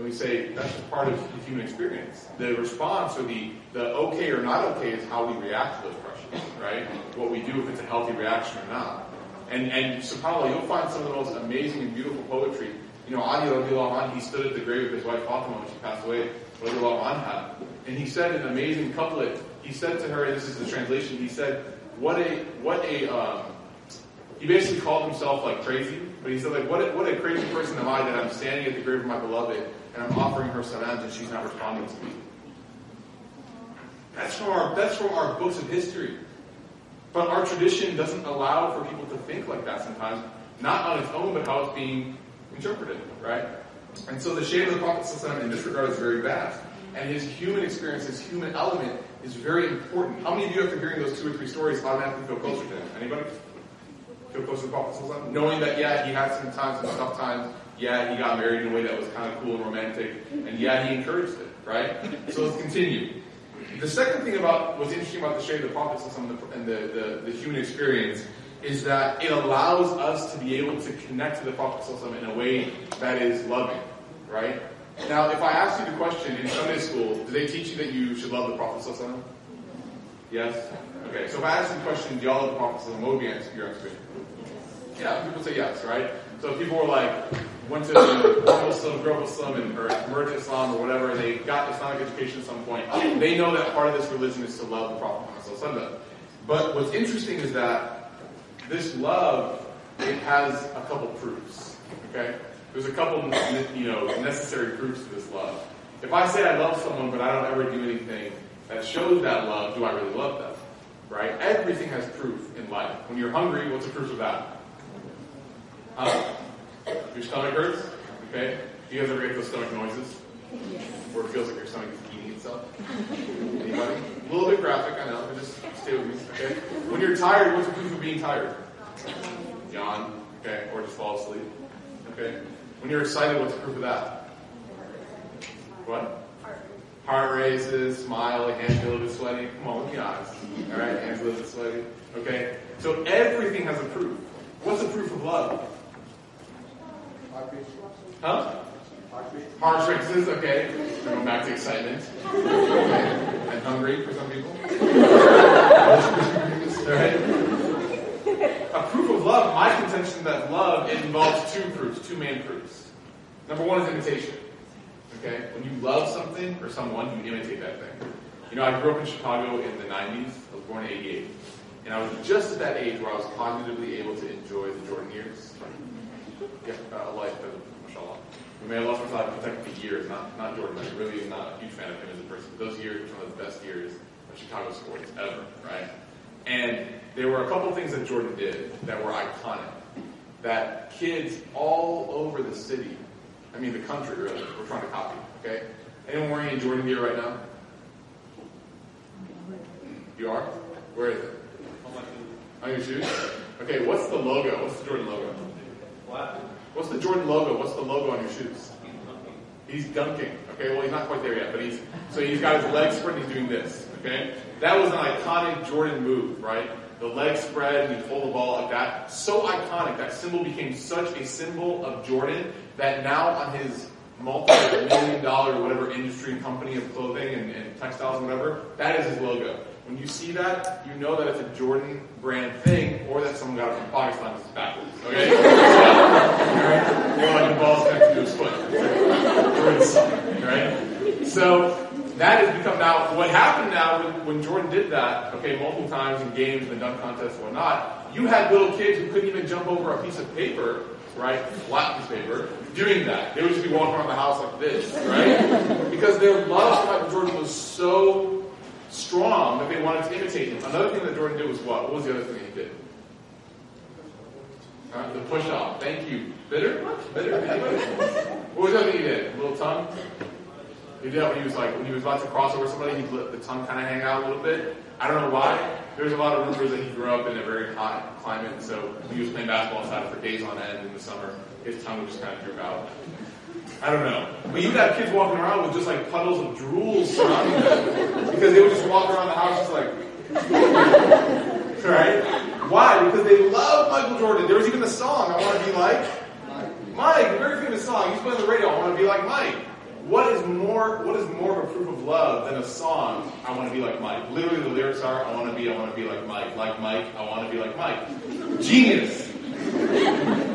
And we say, that's just part of the human experience. The response or the, the okay or not okay is how we react to those crushes, right? What we do if it's a healthy reaction or not. And, and subhanAllah, you'll find some of the most amazing and beautiful poetry. You know, Ali radiallahu anh, he stood at the grave of his wife Fatima when she passed away, anha, and he said an amazing couplet. He said to her, this is the translation, he said, what a, what a, um, he basically called himself like crazy, but he said like, what a, what a crazy person am I that I'm standing at the grave of my beloved and I'm offering her salams and she's not responding to me. That's from our, that's from our books of history. But our tradition doesn't allow for people to think like that sometimes, not on its own, but how it's being interpreted, right? And so the shade of the Prophet in this regard is very vast. And his human experience, his human element is very important. How many of you after hearing those two or three stories automatically feel closer to him? Anybody? Feel closer to the Prophet Knowing that, yeah, he had some times, some tough times. Yeah, he got married in a way that was kind of cool and romantic. And yeah, he encouraged it, right? So let's continue. The second thing about what's interesting about the shade of the Prophet and the, the, the, human experience is that it allows us to be able to connect to the Prophet in a way that is loving, right? Now, if I ask you the question in Sunday school, do they teach you that you should love the Prophet Yes? Okay, so if I ask you the question, do y'all love the Prophet what would be your answer? Yeah, people say yes, right? So people were like, went to the Muslim, up Muslim, or converted to Islam or whatever, they got Islamic education at some point. They know that part of this religion is to love the Prophet. But what's interesting is that this love, it has a couple proofs. Okay? There's a couple, you know, necessary proofs to this love. If I say I love someone, but I don't ever do anything that shows that love, do I really love them? Right? Everything has proof in life. When you're hungry, what's the proof of that? Huh? Your stomach hurts? Okay? Do you guys ever get those stomach noises? Yes. Where it feels like your stomach is eating itself? Anybody? A little bit graphic, I know, but just stay with me, okay? When you're tired, what's the proof of being tired? Yawn, okay? Or just fall asleep, okay? When you're excited, what's the proof of that? What? Heart Heart races, smile, like hands a little bit sweaty. Come on, let me honest. All right, hands a little bit sweaty. Okay, so everything has a proof. What's the proof of love? Huh? Heart races, okay. Going back to excitement. And hungry for some people. A proof of love, my contention that love involves two proofs, two main proofs. Number one is imitation. Okay? When you love something or someone, you imitate that thing. You know, I grew up in Chicago in the 90s. I was born in 88. And I was just at that age where I was cognitively able to enjoy the Jordan years. A life of, mashallah. We may have lost my life for years, not, not Jordan. I really am not a huge fan of him as a person. Those years were one of the best years of Chicago sports ever, right? And there were a couple things that Jordan did that were iconic. That kids all over the city, I mean the country really, were trying to copy, okay? Anyone wearing a Jordan gear right now? You are? Where is it? On your shoes? Okay, what's the logo? What's the Jordan logo? What? What's the Jordan logo? What's the logo on your shoes? He's dunking. Okay, well he's not quite there yet, but he's so he's got his legs spread and he's doing this. Okay, that was an iconic Jordan move, right? The leg spread and he pulled the ball like that. So iconic. That symbol became such a symbol of Jordan that now on his multi-million dollar whatever industry company of clothing and, and textiles and whatever, that is his logo. When you see that, you know that it's a Jordan brand thing, or that someone got it from Pakistan. It's backwards. Okay, Alright? More like the ball's connected to his foot. Right? So that has become now. What happened now when, when Jordan did that? Okay, multiple times in games and dunk contests and whatnot. You had little kids who couldn't even jump over a piece of paper, right? Flat piece of paper, doing that. They would just be walking around the house like this, right? Because their love for Michael Jordan was so strong that they wanted to imitate him. Another thing that Jordan did was what? What was the other thing he did? The push off. Thank you. Bitter? Bitter? What was the other thing he did? A little tongue? He did that when he was like, when he was about to cross over somebody, he'd let the tongue kind of hang out a little bit. I don't know why. There's a lot of rumors that he grew up in a very hot climate, so when he was playing basketball outside for days on end in the summer, his tongue would just kind of droop out. I don't know. But you'd have kids walking around with just like puddles of drool surrounding them. Because they would just walk around the house just like, right? Why? Because they love Michael Jordan. There was even a song, I want to be like Mike, very famous song. He's playing on the radio, I want to be like Mike. What is more what is more of a proof of love than a song, I want to be like Mike? Literally the lyrics are, I want to be, I want to be like Mike. Like Mike, I want to be like Mike. Genius.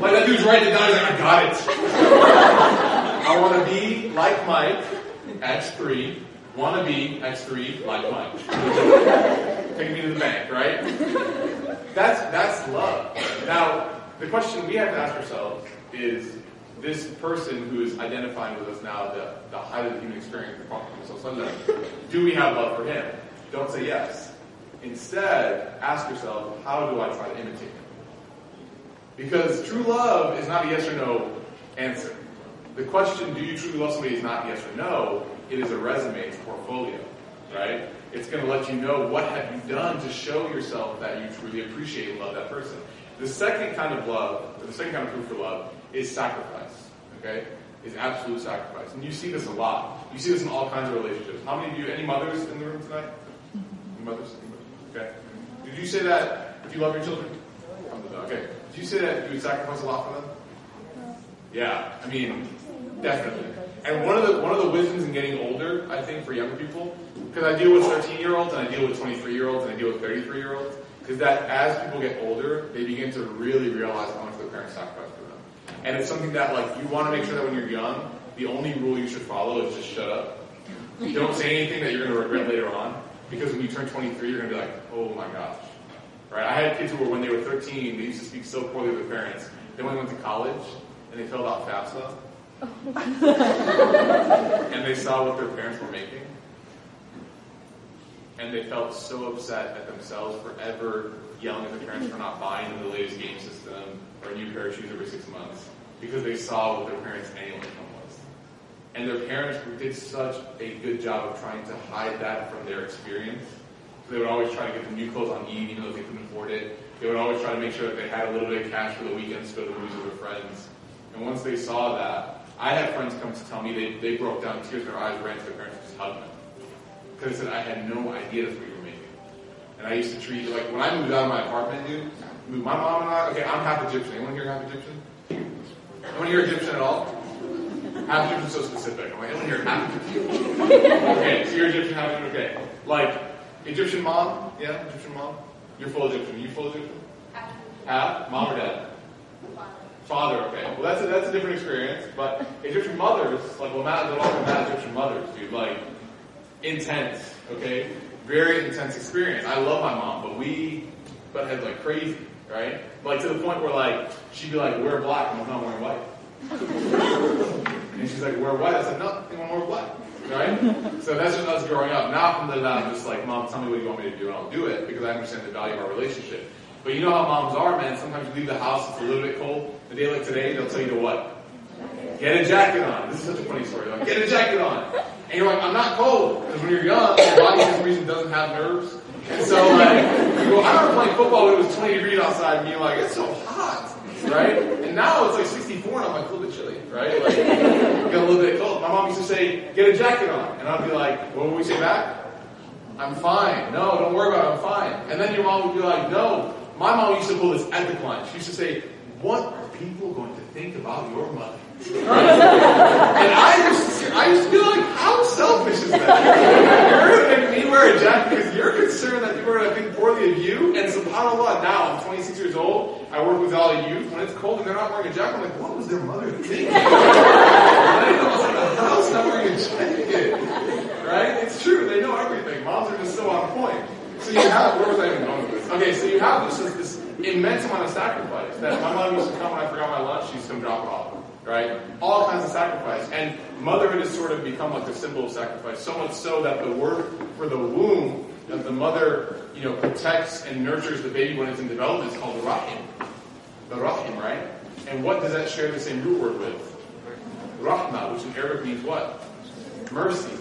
Like that dude's writing it down, he's like, I got it. I want to be like Mike, X3. Want to be X3 like Mike. Take me to the bank, right? That's that's love. Now, the question we have to ask ourselves is this person who is identifying with us now, the, the height of the human experience, the Prophet do we have love for him? Don't say yes. Instead, ask yourself, how do I try to imitate him? Because true love is not a yes or no answer. The question, do you truly love somebody, is not yes or no. It is a resume, it's a portfolio, right? It's going to let you know what have you done to show yourself that you truly appreciate and love that person. The second kind of love, or the second kind of proof for love, is sacrifice. Okay? Is absolute sacrifice. And you see this a lot. You see this in all kinds of relationships. How many of you, any mothers in the room tonight? Any mothers? Okay. Did you say that if you love your children? Okay. Did you say that you would sacrifice a lot for them? Yeah. I mean, definitely. And one of the one of the wisdoms in getting older, I think, for younger people, because I deal with 13 year olds and I deal with 23 year olds and I deal with 33 year olds, is that as people get older, they begin to really realize how much their parents sacrificed for them. And it's something that like you want to make sure that when you're young, the only rule you should follow is just shut up. Don't say anything that you're going to regret later on, because when you turn 23, you're going to be like, oh my gosh. Right? I had kids who were when they were 13, they used to speak so poorly of their parents. Then when they went to college and they filled out FAFSA, and they saw what their parents were making, and they felt so upset at themselves for ever yelling at their parents for not buying them the latest game system or a new pair of shoes every six months because they saw what their parents' annual income was. And their parents did such a good job of trying to hide that from their experience. They would always try to get them new clothes on Eve, even though they couldn't afford it. They would always try to make sure that they had a little bit of cash for the weekends to go to the movies with their friends. And once they saw that, I had friends come to tell me they, they broke down tears their eyes, ran to their parents, and just hugged them. Because they said I had no idea that's what you were making. And I used to treat, like, when I moved out of my apartment, dude, my mom and I, okay, I'm half Egyptian. Anyone here half Egyptian? Anyone here Egyptian at all? Half Egyptian so specific. I'm like, anyone here half Egyptian? okay, so you're Egyptian, half Egyptian, okay. Like, Egyptian mom? Yeah, Egyptian mom? You're full Egyptian. You full Egyptian? Half? Mom or dad? Father, Father, okay. Well, that's a, that's a different experience. But Egyptian mothers, like, well, not, they're all not Egyptian mothers, dude. Like, intense, okay? Very intense experience. I love my mom, but we butt heads like crazy, right? Like, to the point where, like, she'd be like, wear black, and I'm not wearing white. and she's like, wear white. I said, no, I want to wear black. Right? so that's just us growing up. Now from the I'm just like, Mom, tell me what you want me to do, and I'll do it because I understand the value of our relationship. But you know how moms are, man. Sometimes you leave the house, it's a little bit cold. A day like today, they'll tell you to what? Get a jacket on. This is such a funny story. Like, get a jacket on. And you're like, I'm not cold. Because when you're young, your body for some reason doesn't have nerves. So like, go, I remember playing football when it was 20 degrees outside and being like, it's so hot. Right? And now it's like 64 and I'm like, a little bit chilly. Right? Like, get a little bit cold. My mom used to say, get a jacket on. And I'd be like, what would we say back? I'm fine. No, don't worry about it. I'm fine. And then your mom would be like, no. My mom used to pull this at the client. She used to say, what are people going to think about your mother? and I used, to, I used to be like, how selfish is that? Because you're concerned that people are going to think poorly of you. And subhanAllah, now I'm 26 years old. I work with all the youth. When it's cold and they're not wearing a jacket, I'm like, what was their mother thinking? I was like a house not wearing a jacket. Right? It's true. They know everything. Moms are just so on point. So you have, where was I even going with this? Okay, so you have this, this immense amount of sacrifice that my mom used to come when I forgot my lunch, she used to come drop off right? All kinds of sacrifice. And motherhood has sort of become like a symbol of sacrifice, so much so that the word for the womb that the mother, you know, protects and nurtures the baby when it's in development is called the rahim. The rahim, right? And what does that share the same root word with? Rahma, which in Arabic means what? Mercy.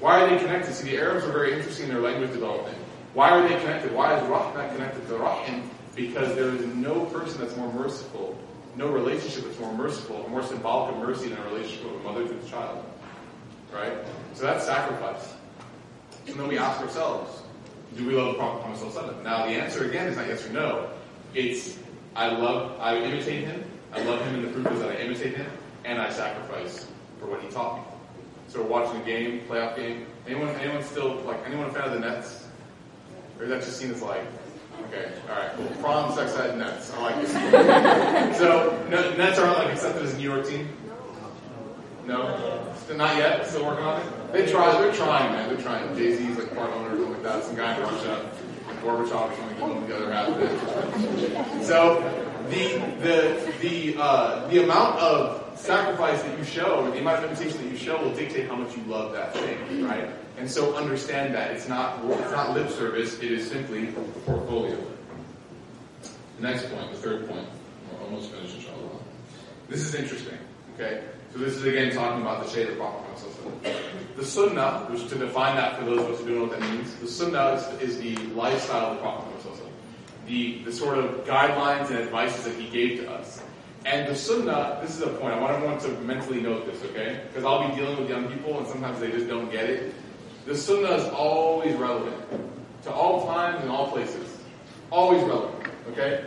Why are they connected? See, the Arabs are very interesting in their language development. Why are they connected? Why is Rahma connected to Rahim? Because there is no person that's more merciful no relationship that's more merciful more symbolic of mercy than a relationship of a mother to the child. Right? So that's sacrifice. And then we ask ourselves, do we love the Prophet Muhammad Now the answer again is not yes or no. It's I love I imitate him, I love him and the proof is that I imitate him, and I sacrifice for what he taught me. So we're watching a game, playoff game. Anyone anyone still like anyone a fan of the Nets? Or is that just seen as like Okay, all right. Prom, sex ed, Nets. I like this. so, Nets aren't like accepted as a New York team? No? Still not yet? Still working on it? They try, they're trying, man. They're trying. Jay-Z's like part owner or something like that. Some guy in Russia. Gorbachev or something, the other half of it. So, the, the, the, uh, the amount of sacrifice that you show, the amount of invitation that you show will dictate how much you love that thing, right? And so understand that it's not it's not lip service. It is simply portfolio. The next point, the third point, we're almost finished, inshallah. This is interesting. Okay, so this is again talking about the shade of Prophet The Sunnah, which to define that for those of us who don't know what that means, the Sunnah is, is the lifestyle of the Prophet the the sort of guidelines and advices that he gave to us. And the sunnah, this is a point, I want everyone to mentally note this, okay? Because I'll be dealing with young people and sometimes they just don't get it. The sunnah is always relevant to all times and all places. Always relevant. Okay?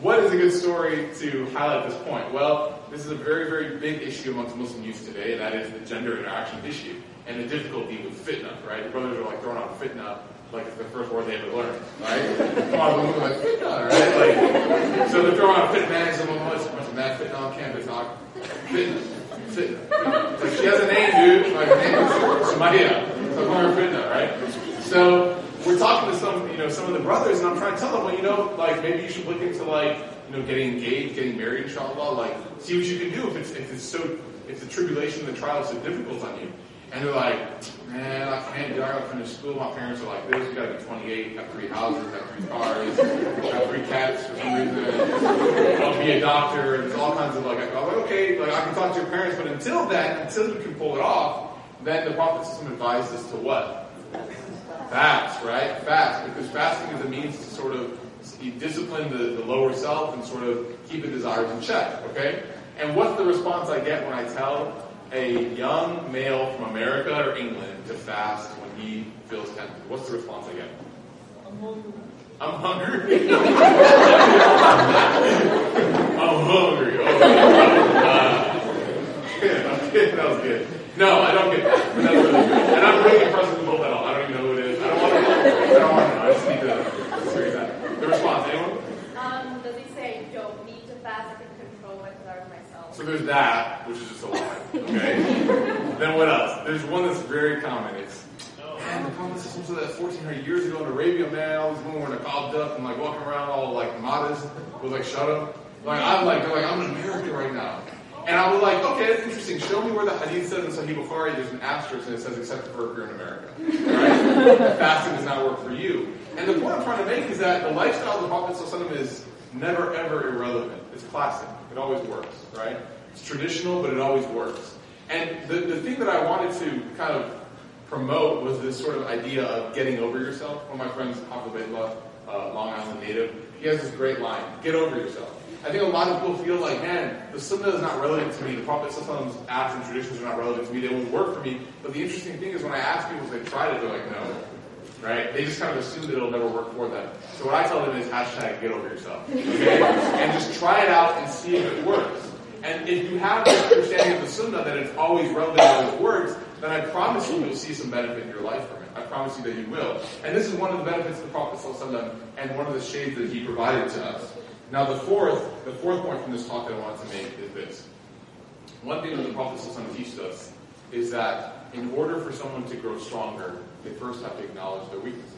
What is a good story to highlight this point? Well, this is a very, very big issue amongst Muslim youth today, and that is the gender interaction issue and the difficulty with fitna, right? The brothers are like throwing out fitna like it's the first word they ever learned, right? Come on, we're like fitna, right? Like, so they're throwing out fitna, and someone bunch of mad fitna on campus, not fitna, fitna. Like, she has a name, dude. Like, her name is Sumaya. Fitna, right? So we're talking to some, you know, some of the brothers, and I'm trying to tell them, well, you know, like maybe you should look into like, you know, getting engaged, getting married, inshallah. Like, see what you can do if it's if it's so if the tribulation, the trial is so difficult on you. And they're like, man, I can't do. I gotta finish school. My parents are like this. You gotta be 28, have three houses, have three cars, have three cats for some reason. I'll be a doctor. And there's all kinds of like, I'm like, okay, like I can talk to your parents, but until then, until you can pull it off, then the Prophet system advised us to what? Fast, right? Fast, because fasting is a means to sort of discipline the, the lower self and sort of keep the desires in check, okay? And what's the response I get when I tell a young male from America or England to fast when he feels tempted. What's the response I get? I'm hungry. I'm hungry. I'm hungry. Oh, uh, that was good. No, I don't get that. That's really good. And I'm really impressed with both at all. I don't even know who it is. I don't want to know. I don't want to know. I just need to experience that. The response, anyone? Um, does he say don't need to fast? I can control my desires myself. So there's that, which is just a lie. Okay. then what else? There's one that's very common. It's man, the prophet system said that 1400 years ago in Arabia, man, all these women were niqabbed up and like walking around all like modest with like shut up. Like I'm like they're like I'm in America right now. And I was like, okay, that's interesting. Show me where the hadith says in Sahih Bukhari there's an asterisk and it says except for if you're in America. Right? Fasting does not work for you. And the point I'm trying to make is that the lifestyle of the Prophet ﷺ is never ever irrelevant. It's classic. It always works, right? It's traditional, but it always works. And the, the thing that I wanted to kind of promote was this sort of idea of getting over yourself. One of my friends, Hafiz Baitullah, uh, Long Island native, he has this great line, get over yourself. I think a lot of people feel like, man, the sunnah is not relevant to me. The Prophet's acts and traditions are not relevant to me. They won't work for me. But the interesting thing is when I ask people if they tried it, they're like, no. Right? They just kind of assume that it'll never work for them. So what I tell them is hashtag get over yourself. Okay? and just try it out and see if it works. And if you have this understanding of the sunnah that it's always relevant and it works, then I promise you you'll see some benefit in your life from it. I promise you that you will. And this is one of the benefits of the Prophet ﷺ and one of the shades that he provided to us. Now the fourth, the fourth point from this talk that I wanted to make is this. One thing that the Prophet ﷺ teaches us is that in order for someone to grow stronger, they first have to acknowledge their weaknesses.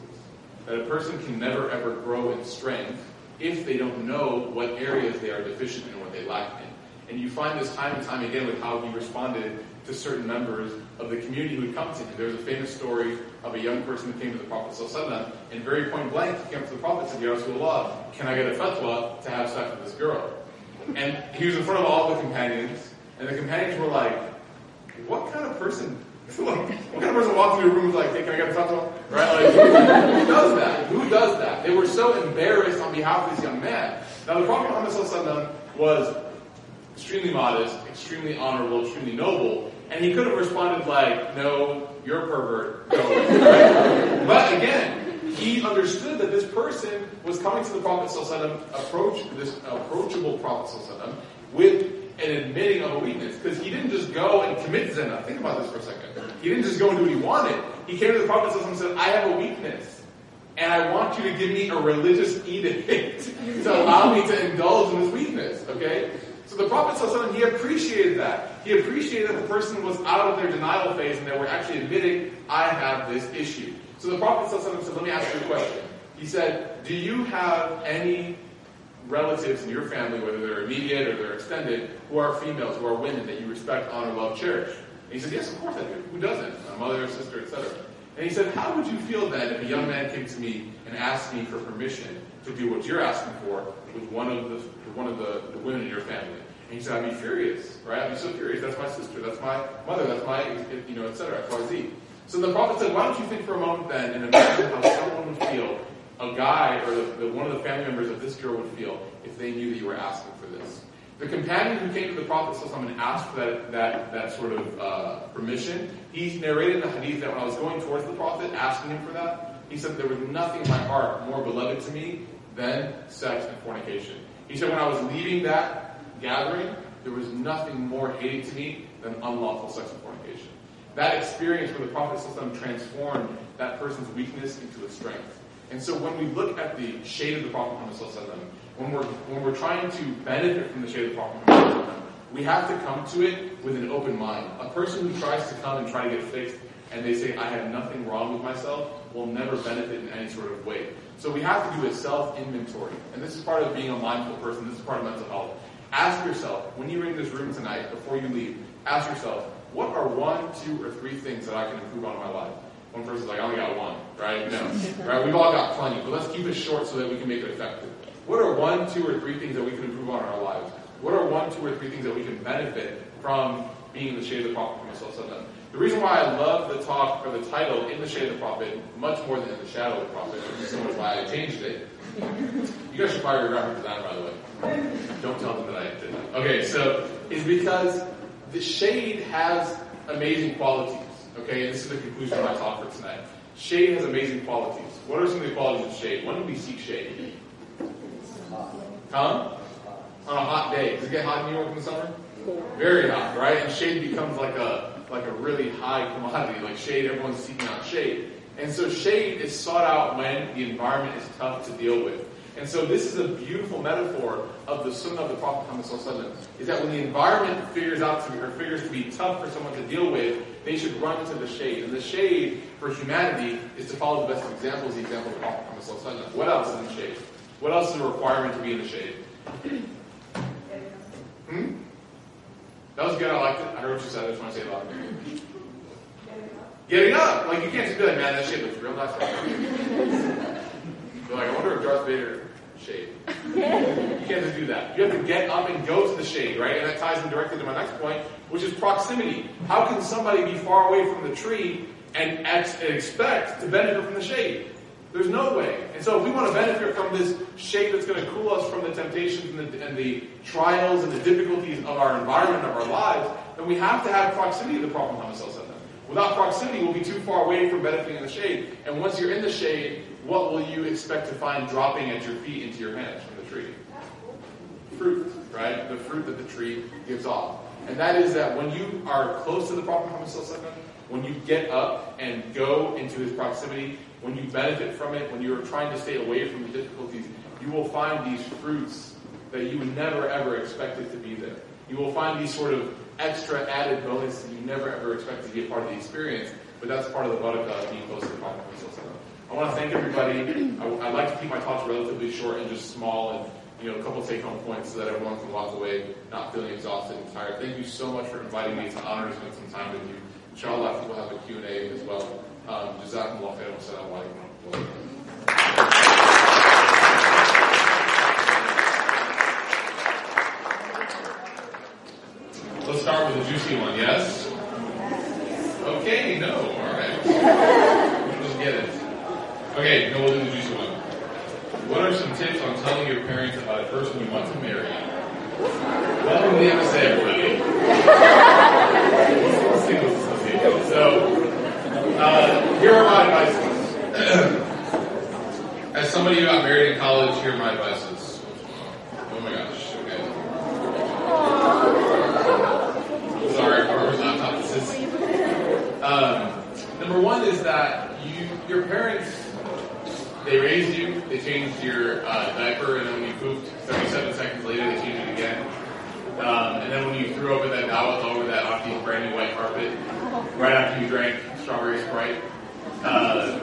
That a person can never ever grow in strength if they don't know what areas they are deficient in what they lack in. And you find this time and time again with how he responded to certain members of the community who would come to him. There's a famous story of a young person who came to the Prophet ﷺ, and very point blank, he came to the Prophet and said, Ya Rasulullah, can I get a fatwa to have sex with this girl? And he was in front of all the companions, and the companions were like, what kind of person what kind of person walks into a room and is like, hey, can I get a fatwa? Right? Like, who does that? Who does that? They were so embarrassed on behalf of this young man. Now, the Prophet Muhammad was extremely modest, extremely honorable, extremely noble, and he could have responded like, no, you're a pervert, go away. but again, he understood that this person was coming to the Prophet approach this approachable Prophet with an admitting of a weakness. Because he didn't just go and commit zina. Think about this for a second. He didn't just go and do what he wanted. He came to the Prophet and said, I have a weakness. And I want you to give me a religious edict to allow me to indulge in this weakness. Okay? So the Prophet he appreciated that. He appreciated that the person was out of their denial phase and they were actually admitting, I have this issue. So the Prophet said, let me ask you a question. He said, do you have any relatives in your family, whether they're immediate or they're extended, who are females, who are women that you respect, honor, love, cherish? And he said, yes, of course I do. Who doesn't? A mother, sister, etc. And he said, how would you feel then if a young man came to me and asked me for permission to do what you're asking for with one of the, one of the, the women in your family? And he said, I'd be furious, right? I'd be so furious. That's my sister. That's my mother. That's my, you know, etc. X, Y, Z. So the prophet said, why don't you think for a moment then and imagine how someone would feel, a guy or the, the, one of the family members of this girl would feel if they knew that you were asking for this. The companion who came to the Prophet and asked for that, that, that sort of uh, permission, he narrated the hadith that when I was going towards the Prophet, asking him for that, he said there was nothing in my heart more beloved to me than sex and fornication. He said when I was leaving that gathering, there was nothing more hated to me than unlawful sex and fornication. That experience where the Prophet transformed that person's weakness into a strength. And so when we look at the shade of the Prophet Muhammad when we're, when we're trying to benefit from the shade of the Prophet Muhammad we have to come to it with an open mind. A person who tries to come and try to get fixed and they say, I have nothing wrong with myself, will never benefit in any sort of way. So we have to do a self-inventory. And this is part of being a mindful person. This is part of mental health. Ask yourself, when you're in this room tonight, before you leave, ask yourself, what are one, two, or three things that I can improve on in my life? One person's like, I only got one, right? No. right? We've all got plenty, but let's keep it short so that we can make it effective. What are one, two, or three things that we can improve on in our lives? What are one, two, or three things that we can benefit from being in the shade of the Prophet The reason why I love the talk or the title in the shade of the Prophet much more than in the shadow of the Prophet, which is so much why I changed it. You guys should fire your graphic designer, by the way. Don't tell them that I did that. Okay, so is because the shade has amazing qualities. Okay, and this is the conclusion of my talk for tonight. Shade has amazing qualities. What are some of the qualities of shade? When do we seek shade? Huh? On a hot day. Does it get hot in New York in the summer? Very hot, right? And shade becomes like a like a really high commodity. Like shade, everyone's seeking out shade. And so shade is sought out when the environment is tough to deal with. And so this is a beautiful metaphor of the sunnah of the Prophet Muhammad is that when the environment figures out to be, or figures to be tough for someone to deal with, they should run to the shade. And the shade for humanity is to follow the best examples, the example of Prophet Muhammad What else is in the shade? What else is a requirement to be in the shade? Hmm? That was good, I liked it. I heard what you said, I just want to say it louder. Getting up! Like you can't just be like, man, that shade looks real nice. You're like, I wonder if Darth Vader shade. you can't just do that. You have to get up and go to the shade, right? And that ties in directly to my next point, which is proximity. How can somebody be far away from the tree and, ex- expect to benefit from the shade? There's no way. And so if we want to benefit from this shade that's going to cool us from the temptations and the, and the trials and the difficulties of our environment, of our lives, then we have to have proximity to the Prophet Muhammad Without proximity, we'll be too far away from benefiting in the shade. And once you're in the shade, what will you expect to find dropping at your feet into your hands from the tree? Fruit, right? The fruit that the tree gives off. And that is that when you are close to the Prophet Muhammad, when you get up and go into his proximity, when you benefit from it, when you're trying to stay away from the difficulties, you will find these fruits that you never ever expected to be there. You will find these sort of extra added bonus that you never ever expect to be a part of the experience, but that's part of the barakah of being close to the Prophet. I want to thank everybody. I, would like to keep my talks relatively short and just small and you know, a couple take home points so that everyone can walk away not feeling exhausted and tired. Thank you so much for inviting me. It's an honor to spend some time with you. Inshallah, I we'll have a Q&A as well. Um, Jazakumullah khairan wa salamu alaikum. Let's start with a juicy one, yes? Okay, no, alright. Let's get it. Okay, no, we'll do the juicy one. What are some tips on telling your parents about a person you want to marry? Welcome to the MSA, everybody. so, uh, here are my advices. As somebody who got married in college, here are my advices. Oh my gosh, okay. Sorry, Barbara's laptop. This is, um, number one is that you, your parents, they raised you, they changed your uh, diaper, and then when you pooped, 37 seconds later, they changed it again. Um, and then when you threw over that dawah over that Aki brand new white carpet, right after you drank strawberry Sprite, uh,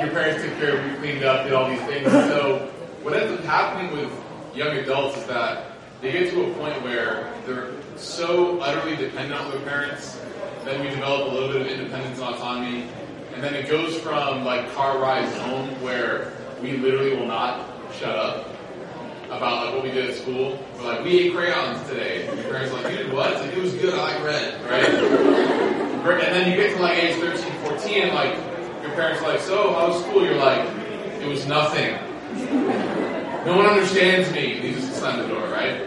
your parents took care of you, cleaned up, did all these things. So what ends up happening with young adults is that they get to a point where they're so utterly dependent on their parents, then we develop a little bit of independence and autonomy, and then it goes from like car rides home where we literally will not shut up about like what we did at school. We're like, we ate crayons today. And your parents are like, you did what? It's like, it was good, I like red, right? and then you get to like age 13, 14, and like your parents are like, so how was school? You're like, it was nothing. No one understands me. And you just slam the door, right?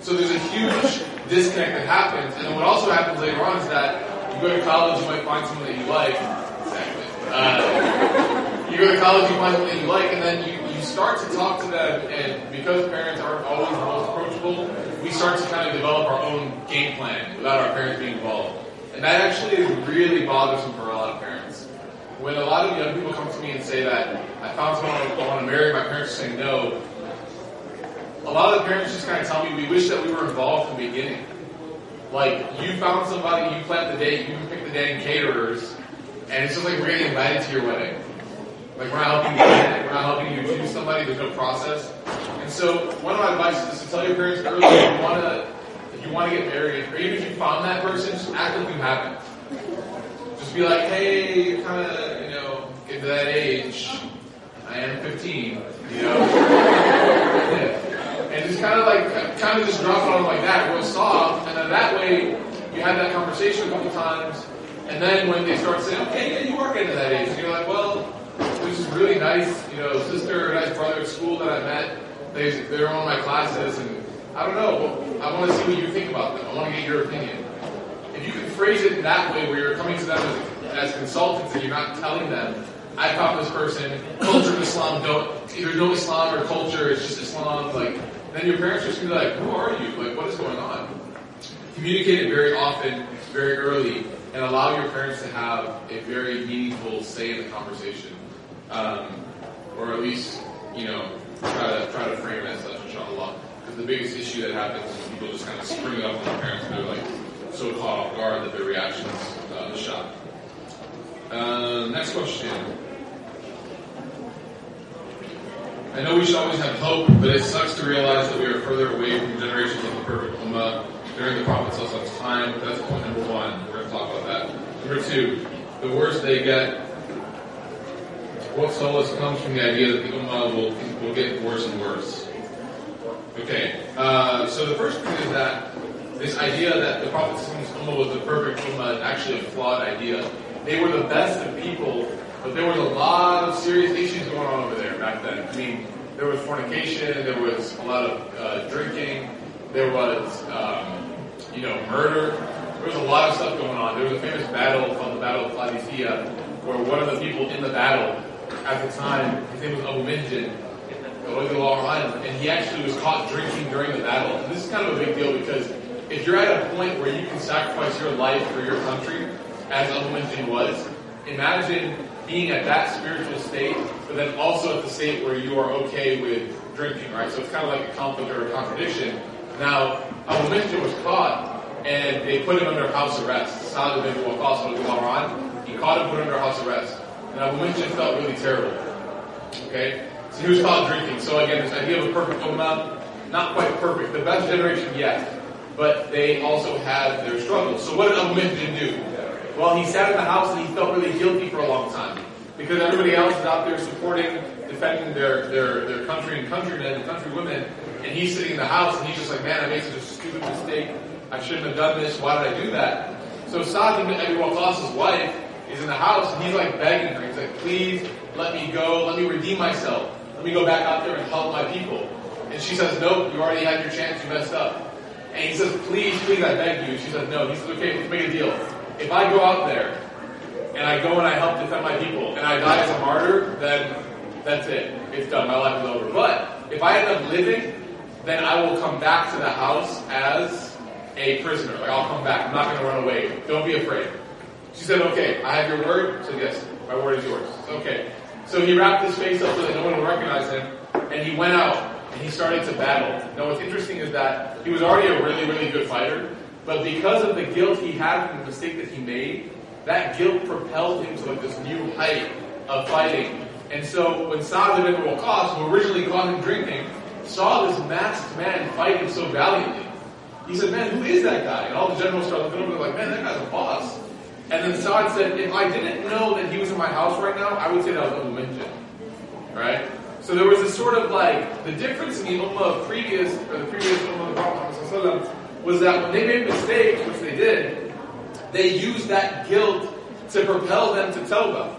So there's a huge disconnect that happens. And then what also happens later on is that you go to college, you might find someone that you like. Uh, you go to college, you find that you like, and then you, you start to talk to them, and because parents aren't always the most approachable, we start to kind of develop our own game plan without our parents being involved. And that actually is really bothersome for a lot of parents. When a lot of young people come to me and say that I found someone I want to marry, my parents are saying no, a lot of the parents just kind of tell me we wish that we were involved from the beginning. Like you found somebody, you planned the date, you picked the dang caterers, and it's just like we're getting invited to your wedding. Like we're not helping you we're not helping you choose somebody. There's no process. And so one of my advice is to tell your parents early if you want to, if you want to get married, or even if you found that person, just act like you haven't. Just be like, hey, kind of, you know, get to that age. I am 15, you know. Yeah and just kind of like, kind of just drop it on like that, real soft, and then that way you have that conversation a couple times, and then when they start saying, okay, yeah, you are getting to that age, and you're like, well, there's this really nice, you know, sister, nice brother at school that I met, they, they're on my classes, and I don't know, I want to see what you think about them. I want to get your opinion. If you can phrase it in that way, where you're coming to them as, as consultants and you're not telling them, I found this person, culture of Islam, don't, there's no Islam or culture, it's just Islam, like, then your parents are just gonna be like, who are you? Like, what is going on? Communicate it very often, very early, and allow your parents to have a very meaningful say in the conversation. Um, or at least, you know, try to try to frame it as such, inshallah. Because the biggest issue that happens is people just kind of spring up on their parents and they're like so caught off guard that their reactions uh, shock. Uh, next question. I know we should always have hope, but it sucks to realize that we are further away from generations of the perfect ummah during the Prophet's time. That's point number one. Talk about that. Number two, the worse they get, what solace comes from the idea that the ummah will, will get worse and worse. Okay, uh, so the first thing is that this idea that the Prophet's ummah was the perfect ummah is actually a flawed idea. They were the best of people, but there was a lot of serious issues going on over there back then. I mean, there was fornication, there was a lot of uh, drinking, there was, um, you know, murder. There was a lot of stuff going on. There was a famous battle called the Battle of Qadisiyah, where one of the people in the battle at the time, his name was Abu Minjin, and he actually was caught drinking during the battle. And this is kind of a big deal because if you're at a point where you can sacrifice your life for your country, as Abu Minjin was, imagine being at that spiritual state, but then also at the state where you are okay with drinking, right? So it's kind of like a conflict or a contradiction. Now, Abu Minjin was caught, and they put him under house arrest. Sa'd ibn Waqqas, he caught him, put him under house arrest. And Abu Minjin felt really terrible. Okay? So he was caught drinking. So again, this idea of a perfect ummah, not quite perfect. The best generation yet. But they also had their struggles. So what did Abu Minjin do? Well, he sat in the house and he felt really guilty for a long time. Because everybody else is out there supporting, defending their, their, their country and countrymen and countrywomen. And he's sitting in the house and he's just like, man, I made such a stupid mistake. I shouldn't have done this. Why did I do that? So Sa'd ibn Abi Waqqas' wife is in the house and he's like begging her. He's like, please let me go. Let me redeem myself. Let me go back out there and help my people. And she says, nope, you already had your chance. You messed up. And he says, please, please, I beg you. She says, no. He says, okay, let's make a deal. If I go out there and I go and I help defend my people and I die as a martyr, then that's it. It's done. My life is over. But if I end up living, then I will come back to the house as a prisoner. Like, I'll come back. I'm not going to run away. Don't be afraid. She said, okay, I have your word. So yes, my word is yours. Okay. So he wrapped his face up so that no one would recognize him, and he went out and he started to battle. Now, what's interesting is that he was already a really, really good fighter, but because of the guilt he had from the mistake that he made, that guilt propelled him to like this new height of fighting. And so when Sa'd ibn Waqqas, who originally caught him drinking, saw this masked man fighting so valiantly, he said, man, who is that guy? And all the generals started looking over, like, man, that guy's a boss. And then Sa'd said, if I didn't know that he was in my house right now, I would say that was Abu Minjin. Right? So there was this sort of like, the difference in the Ummah of previous, or the previous Ummah of the Prophet was that when they made mistakes, which they did, they used that guilt to propel them to Tawbah.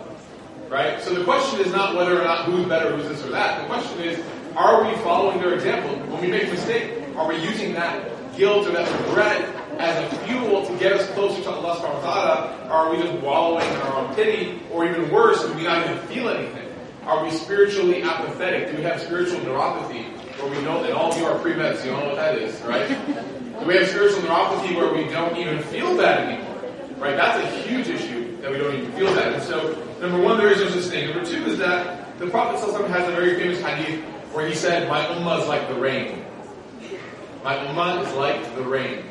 Right? So the question is not whether or not who's better, who's this or that. The question is, are we following their example? When we make a mistake, are we using that guilt or that regret as a fuel to get us closer to Allah subhanahu wa ta'ala? Or are we just wallowing in our own pity? Or even worse, do we not even feel anything? Are we spiritually apathetic? Do we have spiritual neuropathy? Where we know that all of you are pre-meds, you know what that is, right? Do we have spiritual neuropathy where we don't even feel that anymore? Right? That's a huge issue that we don't even feel that. And so, number one, there is no such thing. Number two is that the Prophet has a very famous hadith where he said, My ummah is like the rain. My ummah is like the rain.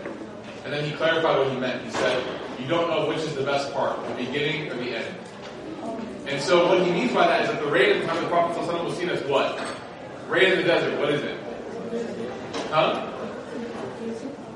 And then he clarified what he meant. He said, You don't know which is the best part, the beginning or the end. And so what he means by that is that the rain at the time of the Prophet was seen as what? Rain in the desert, what is it? Huh?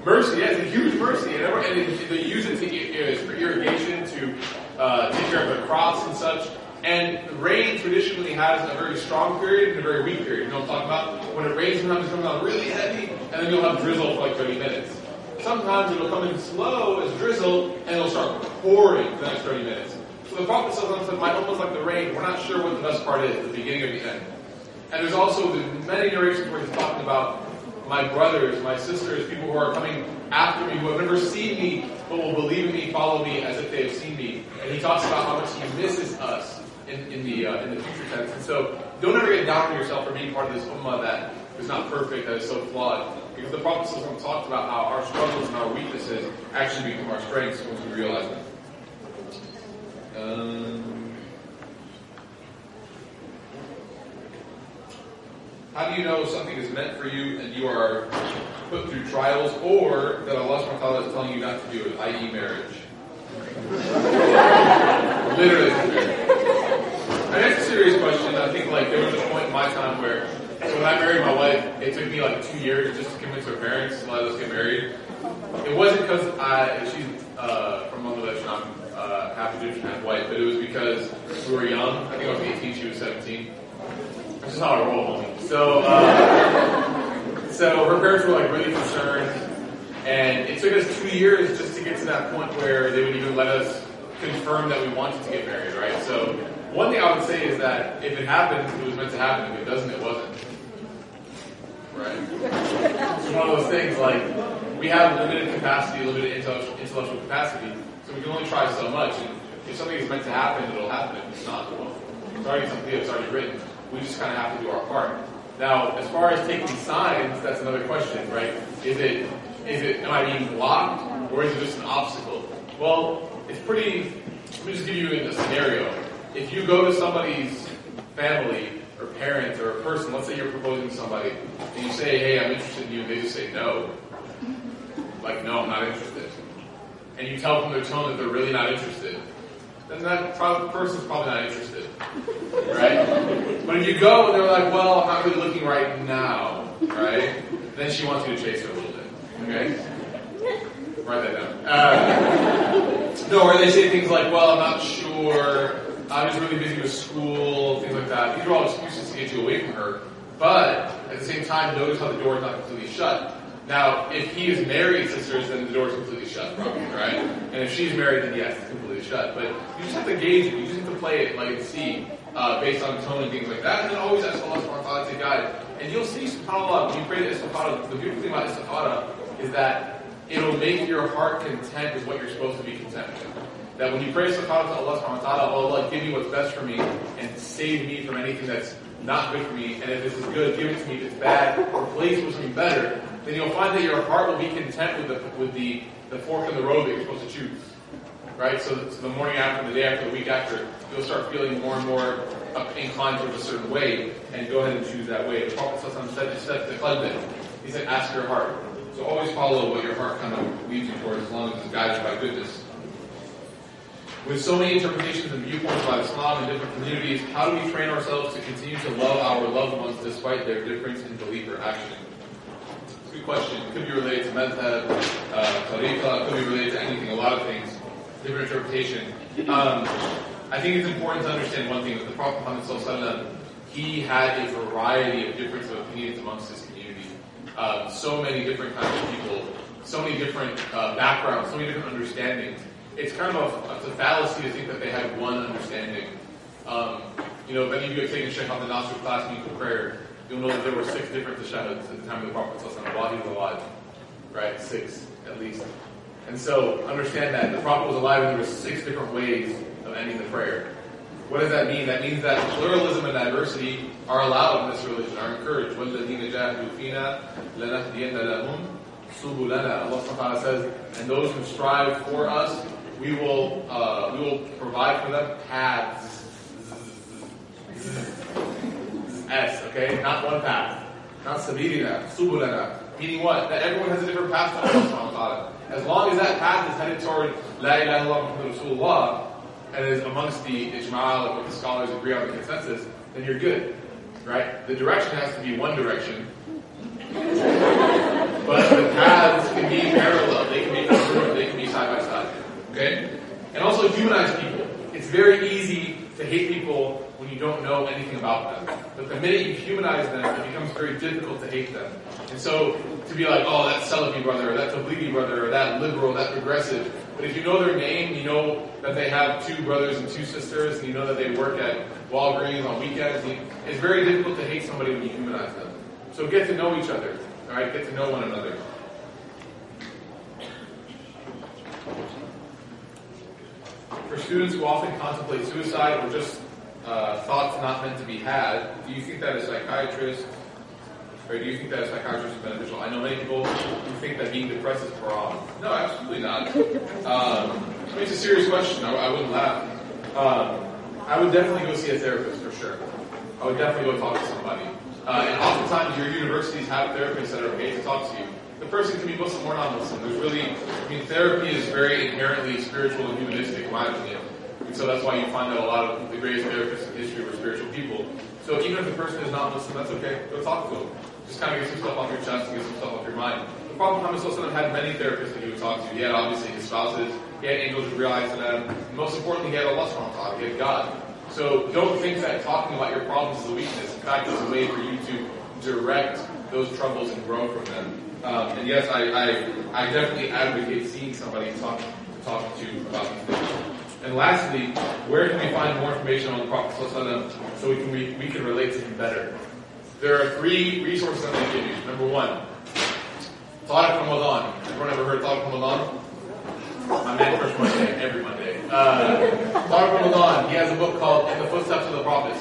Mercy, yeah, a huge mercy. And, they use it to, for irrigation, to uh, take care of the crops and such. And rain traditionally has a very strong period and a very weak period. You know what I'm talking about? When it rains, sometimes it comes out really heavy, and then you'll have drizzle for like 30 minutes. Sometimes it'll come in slow as drizzle, and it'll start pouring for the next 30 minutes. So the Prophet said, my almost like the rain. We're not sure what the best part is, the beginning or the end. And there's also many narrations where he's talking about my brothers, my sisters, people who are coming after me, who have never seen me but will believe in me, follow me as if they have seen me. And he talks about how much he misses us in, in the uh, in the future tense. And so don't ever get down on yourself for being part of this ummah that is not perfect, that is so flawed. Because the Prophet talked about how our struggles and our weaknesses actually become our strengths once we realize them. Um, how do you know something is meant for you and you are put through trials, or that Allah is telling you not to do it, i.e. marriage? Literally. That's serious question. I think like there was a point in my time where when I married my wife, it took me like two years just to convince her parents to let us get married. It wasn't because I she's uh, from Bangladesh and I'm uh, half Egyptian, half white, but it was because we were young. I think I was 18, she was 17. This is how I roll, homie. So, uh, so her parents were like really concerned, and it took us two years just to get to that point where they would even let us confirm that we wanted to get married, right? So, one thing I would say is that if it happens, it was meant to happen. If it doesn't, it wasn't. Right? It's one of those things like we have limited capacity, limited intellectual capacity, so we can only try so much. And if something is meant to happen, it'll happen. If it's not, it won't. It's already something that's already written. We just kind of have to do our part. Now, as far as taking signs, that's another question, right? Is it, is it, am I being blocked, or is it just an obstacle? Well, it's pretty, let me just give you a scenario. If you go to somebody's family, or parent, or a person, let's say you're proposing to somebody, and you say, hey, I'm interested in you, and they just say no. Like, no, I'm not interested. And you tell from their tone that they're really not interested then that person's probably not interested. Right? But if you go and they're like, well, I'm not really looking right now, right? Then she wants you to chase her a little bit. Okay? Write that down. Uh, no, or they say things like, well, I'm not sure, I was really busy with school, things like that. These are all excuses to get you away from her. But at the same time, notice how the door is not completely shut. Now, if he is married, sisters, then the door is completely shut, probably, right? And if she's married, then yes, it's completely shut. But you just have to gauge it. You just have to play it, like, and see, uh, based on tone and things like that. And then always ask Allah subhanahu wa ta'ala to guide. And you'll see, subhanAllah, when you pray the istikhara, the beautiful thing about istikhara is that it'll make your heart content with what you're supposed to be content with. That when you pray istikhara to Allah subhanahu wa ta'ala, oh Allah, give me what's best for me and save me from anything that's not good for me. And if this is good, give it to me. If it's bad, replace it with something better then you'll find that your heart will be content with the, with the, the fork in the road that you're supposed to choose. Right? So, so the morning after, the day after, the week after, you'll start feeling more and more inclined towards a certain way, and go ahead and choose that way. The Prophet said, to Khalid, he said, ask your heart. So always follow what your heart kind of leads you towards, as long as it's guided by goodness. With so many interpretations and viewpoints about Islam in different communities, how do we train ourselves to continue to love our loved ones despite their difference in belief or action? good question. Could be related to madhab, uh, tariqah, could be related to anything, a lot of things, different interpretation. Um, I think it's important to understand one thing, that the Prophet Muhammad he had a variety of different opinions amongst his community. Um, so many different kinds of people, so many different uh, backgrounds, so many different understandings It's kind of a, it's a fallacy to think that they had one understanding. Um, you know, if any of you have taken Sheikh Abdul Nasser class meaningful prayer, you'll know that there were six different tashahuds at the time of the Prophet while he was alive. Right? Six, at least. And so, understand that. The Prophet was alive and there were six different ways of ending the prayer. What does that mean? That means that pluralism and diversity are allowed in this religion, are encouraged. وَالَّذِينَ جَاهَدُوا فِينَا لَنَهْدِيَنَّ لَهُمْ سُبُلَنَا Allah subhanahu says, and those who strive for us, we will, uh, we will provide for them paths S, okay? Not one path. Not sabilana, subulana. Meaning what? That everyone has a different path to Allah As long as that path is headed toward La ilaha illallah Rasulullah, and is amongst the ijma, like what the scholars agree on the consensus, then you're good. Right? The direction has to be one direction. but the paths can be parallel. They can be congruent. They can be side by side. Okay? And also humanize people. It's very easy to hate people when you don't know anything about them. But the minute you humanize them, it becomes very difficult to hate them. And so to be like, oh, that's Salafi brother, or that's Tablighi brother, or that liberal, that progressive. But if you know their name, you know that they have two brothers and two sisters, and you know that they work at Walgreens on weekends, it's very difficult to hate somebody when you humanize them. So get to know each other, all right? Get to know one another. Students who often contemplate suicide or just uh, thoughts not meant to be had, do you think that a psychiatrist, or do you think that a psychiatrist is beneficial? I know many people who think that being depressed is haram. No, absolutely not. Um, I mean, it's a serious question. I, I wouldn't laugh. Um, I would definitely go see a therapist for sure. I would definitely go talk to somebody. Uh, and oftentimes your universities have therapists that are paid to talk to you. The person can be Muslim or non-Muslim. There's really, I mean, therapy is very inherently spiritual and humanistic, in my opinion. And so that's why you find that a lot of the greatest therapists in history were spiritual people. So even if the person is not Muslim, that's okay. Go talk to them. Just kind of get some stuff off your chest and get some stuff off your mind. The Prophet Muhammad Sallallahu had many therapists that he would talk to. He had obviously his spouses, he had angels with real eyes to them. And most importantly, he had Allah subhanahu wa ta'ala, he had God. So don't think that talking about your problems is a weakness. In fact, it's a way for you to direct those troubles and grow from them. Um, and yes, I, I, I definitely advocate seeing somebody talk, to talk to about these things. And lastly, where can we find more information on the Prophet so we can, we, we can relate to him better? There are three resources I'm going to give you. Number one, thought Tariq Ramadan. Everyone ever heard of Tariq Ramadan? My man first Monday, every Monday. Uh, Tariq Ramadan, he has a book called In the Footsteps of the Prophet.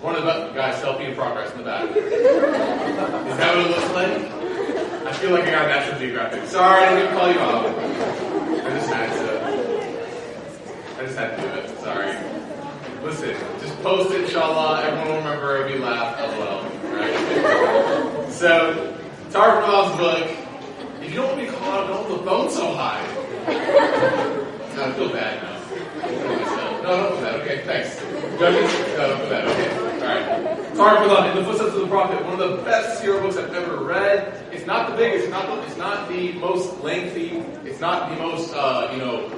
One of the guys, selfie in progress in the back. Is that what it looks like? I feel like I got National Geographic. Sorry, I didn't call you out. I just had to. I just had to do it. Sorry. Listen, just post it, inshallah. Everyone will remember if you laugh. Oh LOL. Right? So, Ramadan's book. If you don't want to call out, don't hold the phone so high. I feel bad now. No, don't feel bad. Okay, thanks. Judges? No, don't feel bad. Okay. Tariq Ramadan, In the Footsteps of the Prophet, one of the best hero books I've ever read. It's not the biggest, it's not the, it's not the most lengthy, it's not the most, uh, you know,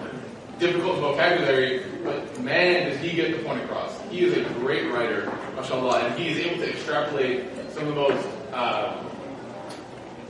difficult vocabulary, but man, does he get the point across. He is a great writer, mashallah, and he is able to extrapolate some of the most uh,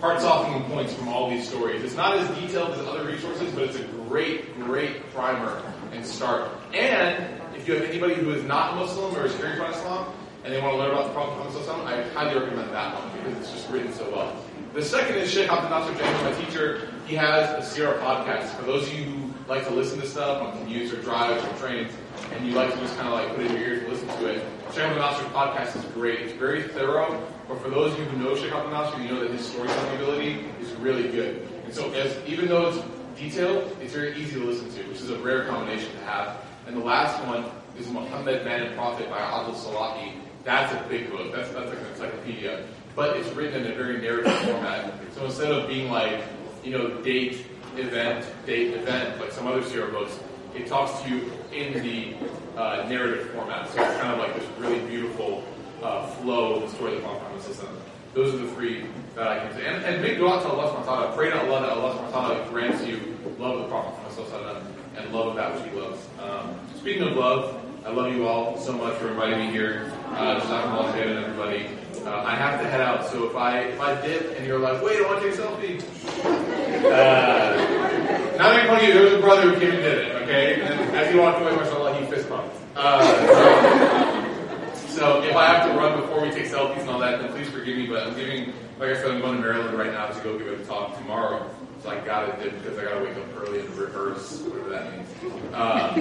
heart-softening points from all these stories. It's not as detailed as other resources, but it's a great, great primer and start. And if you have anybody who is not Muslim or is hearing about Islam, and they want to learn about the Prophet Muhammad, I highly recommend that one because it's just written so well. The second is Sheikh Abdul Nasser Jangda, my teacher. He has a Seerah podcast. For those of you who like to listen to stuff on commutes or drives or trains, and you like to just kind of like put it in your ears and listen to it, Sheikh Abdul Nasser's podcast is great. It's very thorough, but for those of you who know Sheikh Abdul Nasser, you know that his storytelling ability is really good. And so, as even though it's detailed, it's very easy to listen to, which is a rare combination to have. And the last one is Muhammad, Man and Prophet by Adil Salahi. That's a big book. That's, that's like an encyclopedia. But it's written in a very narrative format. So instead of being like, you know, date, event, date, event, like some other Seerah books, it talks to you in the uh, narrative format. So it's kind of like this really beautiful uh, flow of the story the Prophet system. Those are the three that I can say. And, and big dua to Allah subhanahu wa ta'ala. Pray to Allah that Allah subhanahu wa ta'ala grants you love of the Prophet and love of that which he loves. Um, speaking of love, I love you all so much for inviting me here. Uh, Jazakumullah khairan, everybody. Uh, I have to head out, so if I if I dip and you're like, wait, I want to take a selfie. Uh, not making fun of you. There was a brother who came and did it. Okay, and as he walked away, mashallah, he fist bumped. Uh, so if I have to run before we take selfies and all that, then please forgive me. But I'm giving, like I said, I'm going to Maryland right now to go give a talk tomorrow so I got it did because I got to wake up early and rehearse, whatever that means. Uh,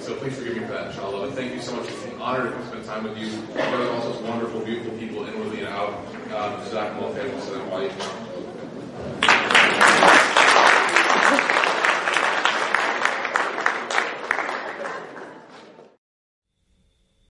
so please forgive me for that, inshallah. And thank you so much. It's an honor to spend time with you. You all such wonderful, beautiful people inwardly and out. Uh, Jazakumullah khairan Thank you.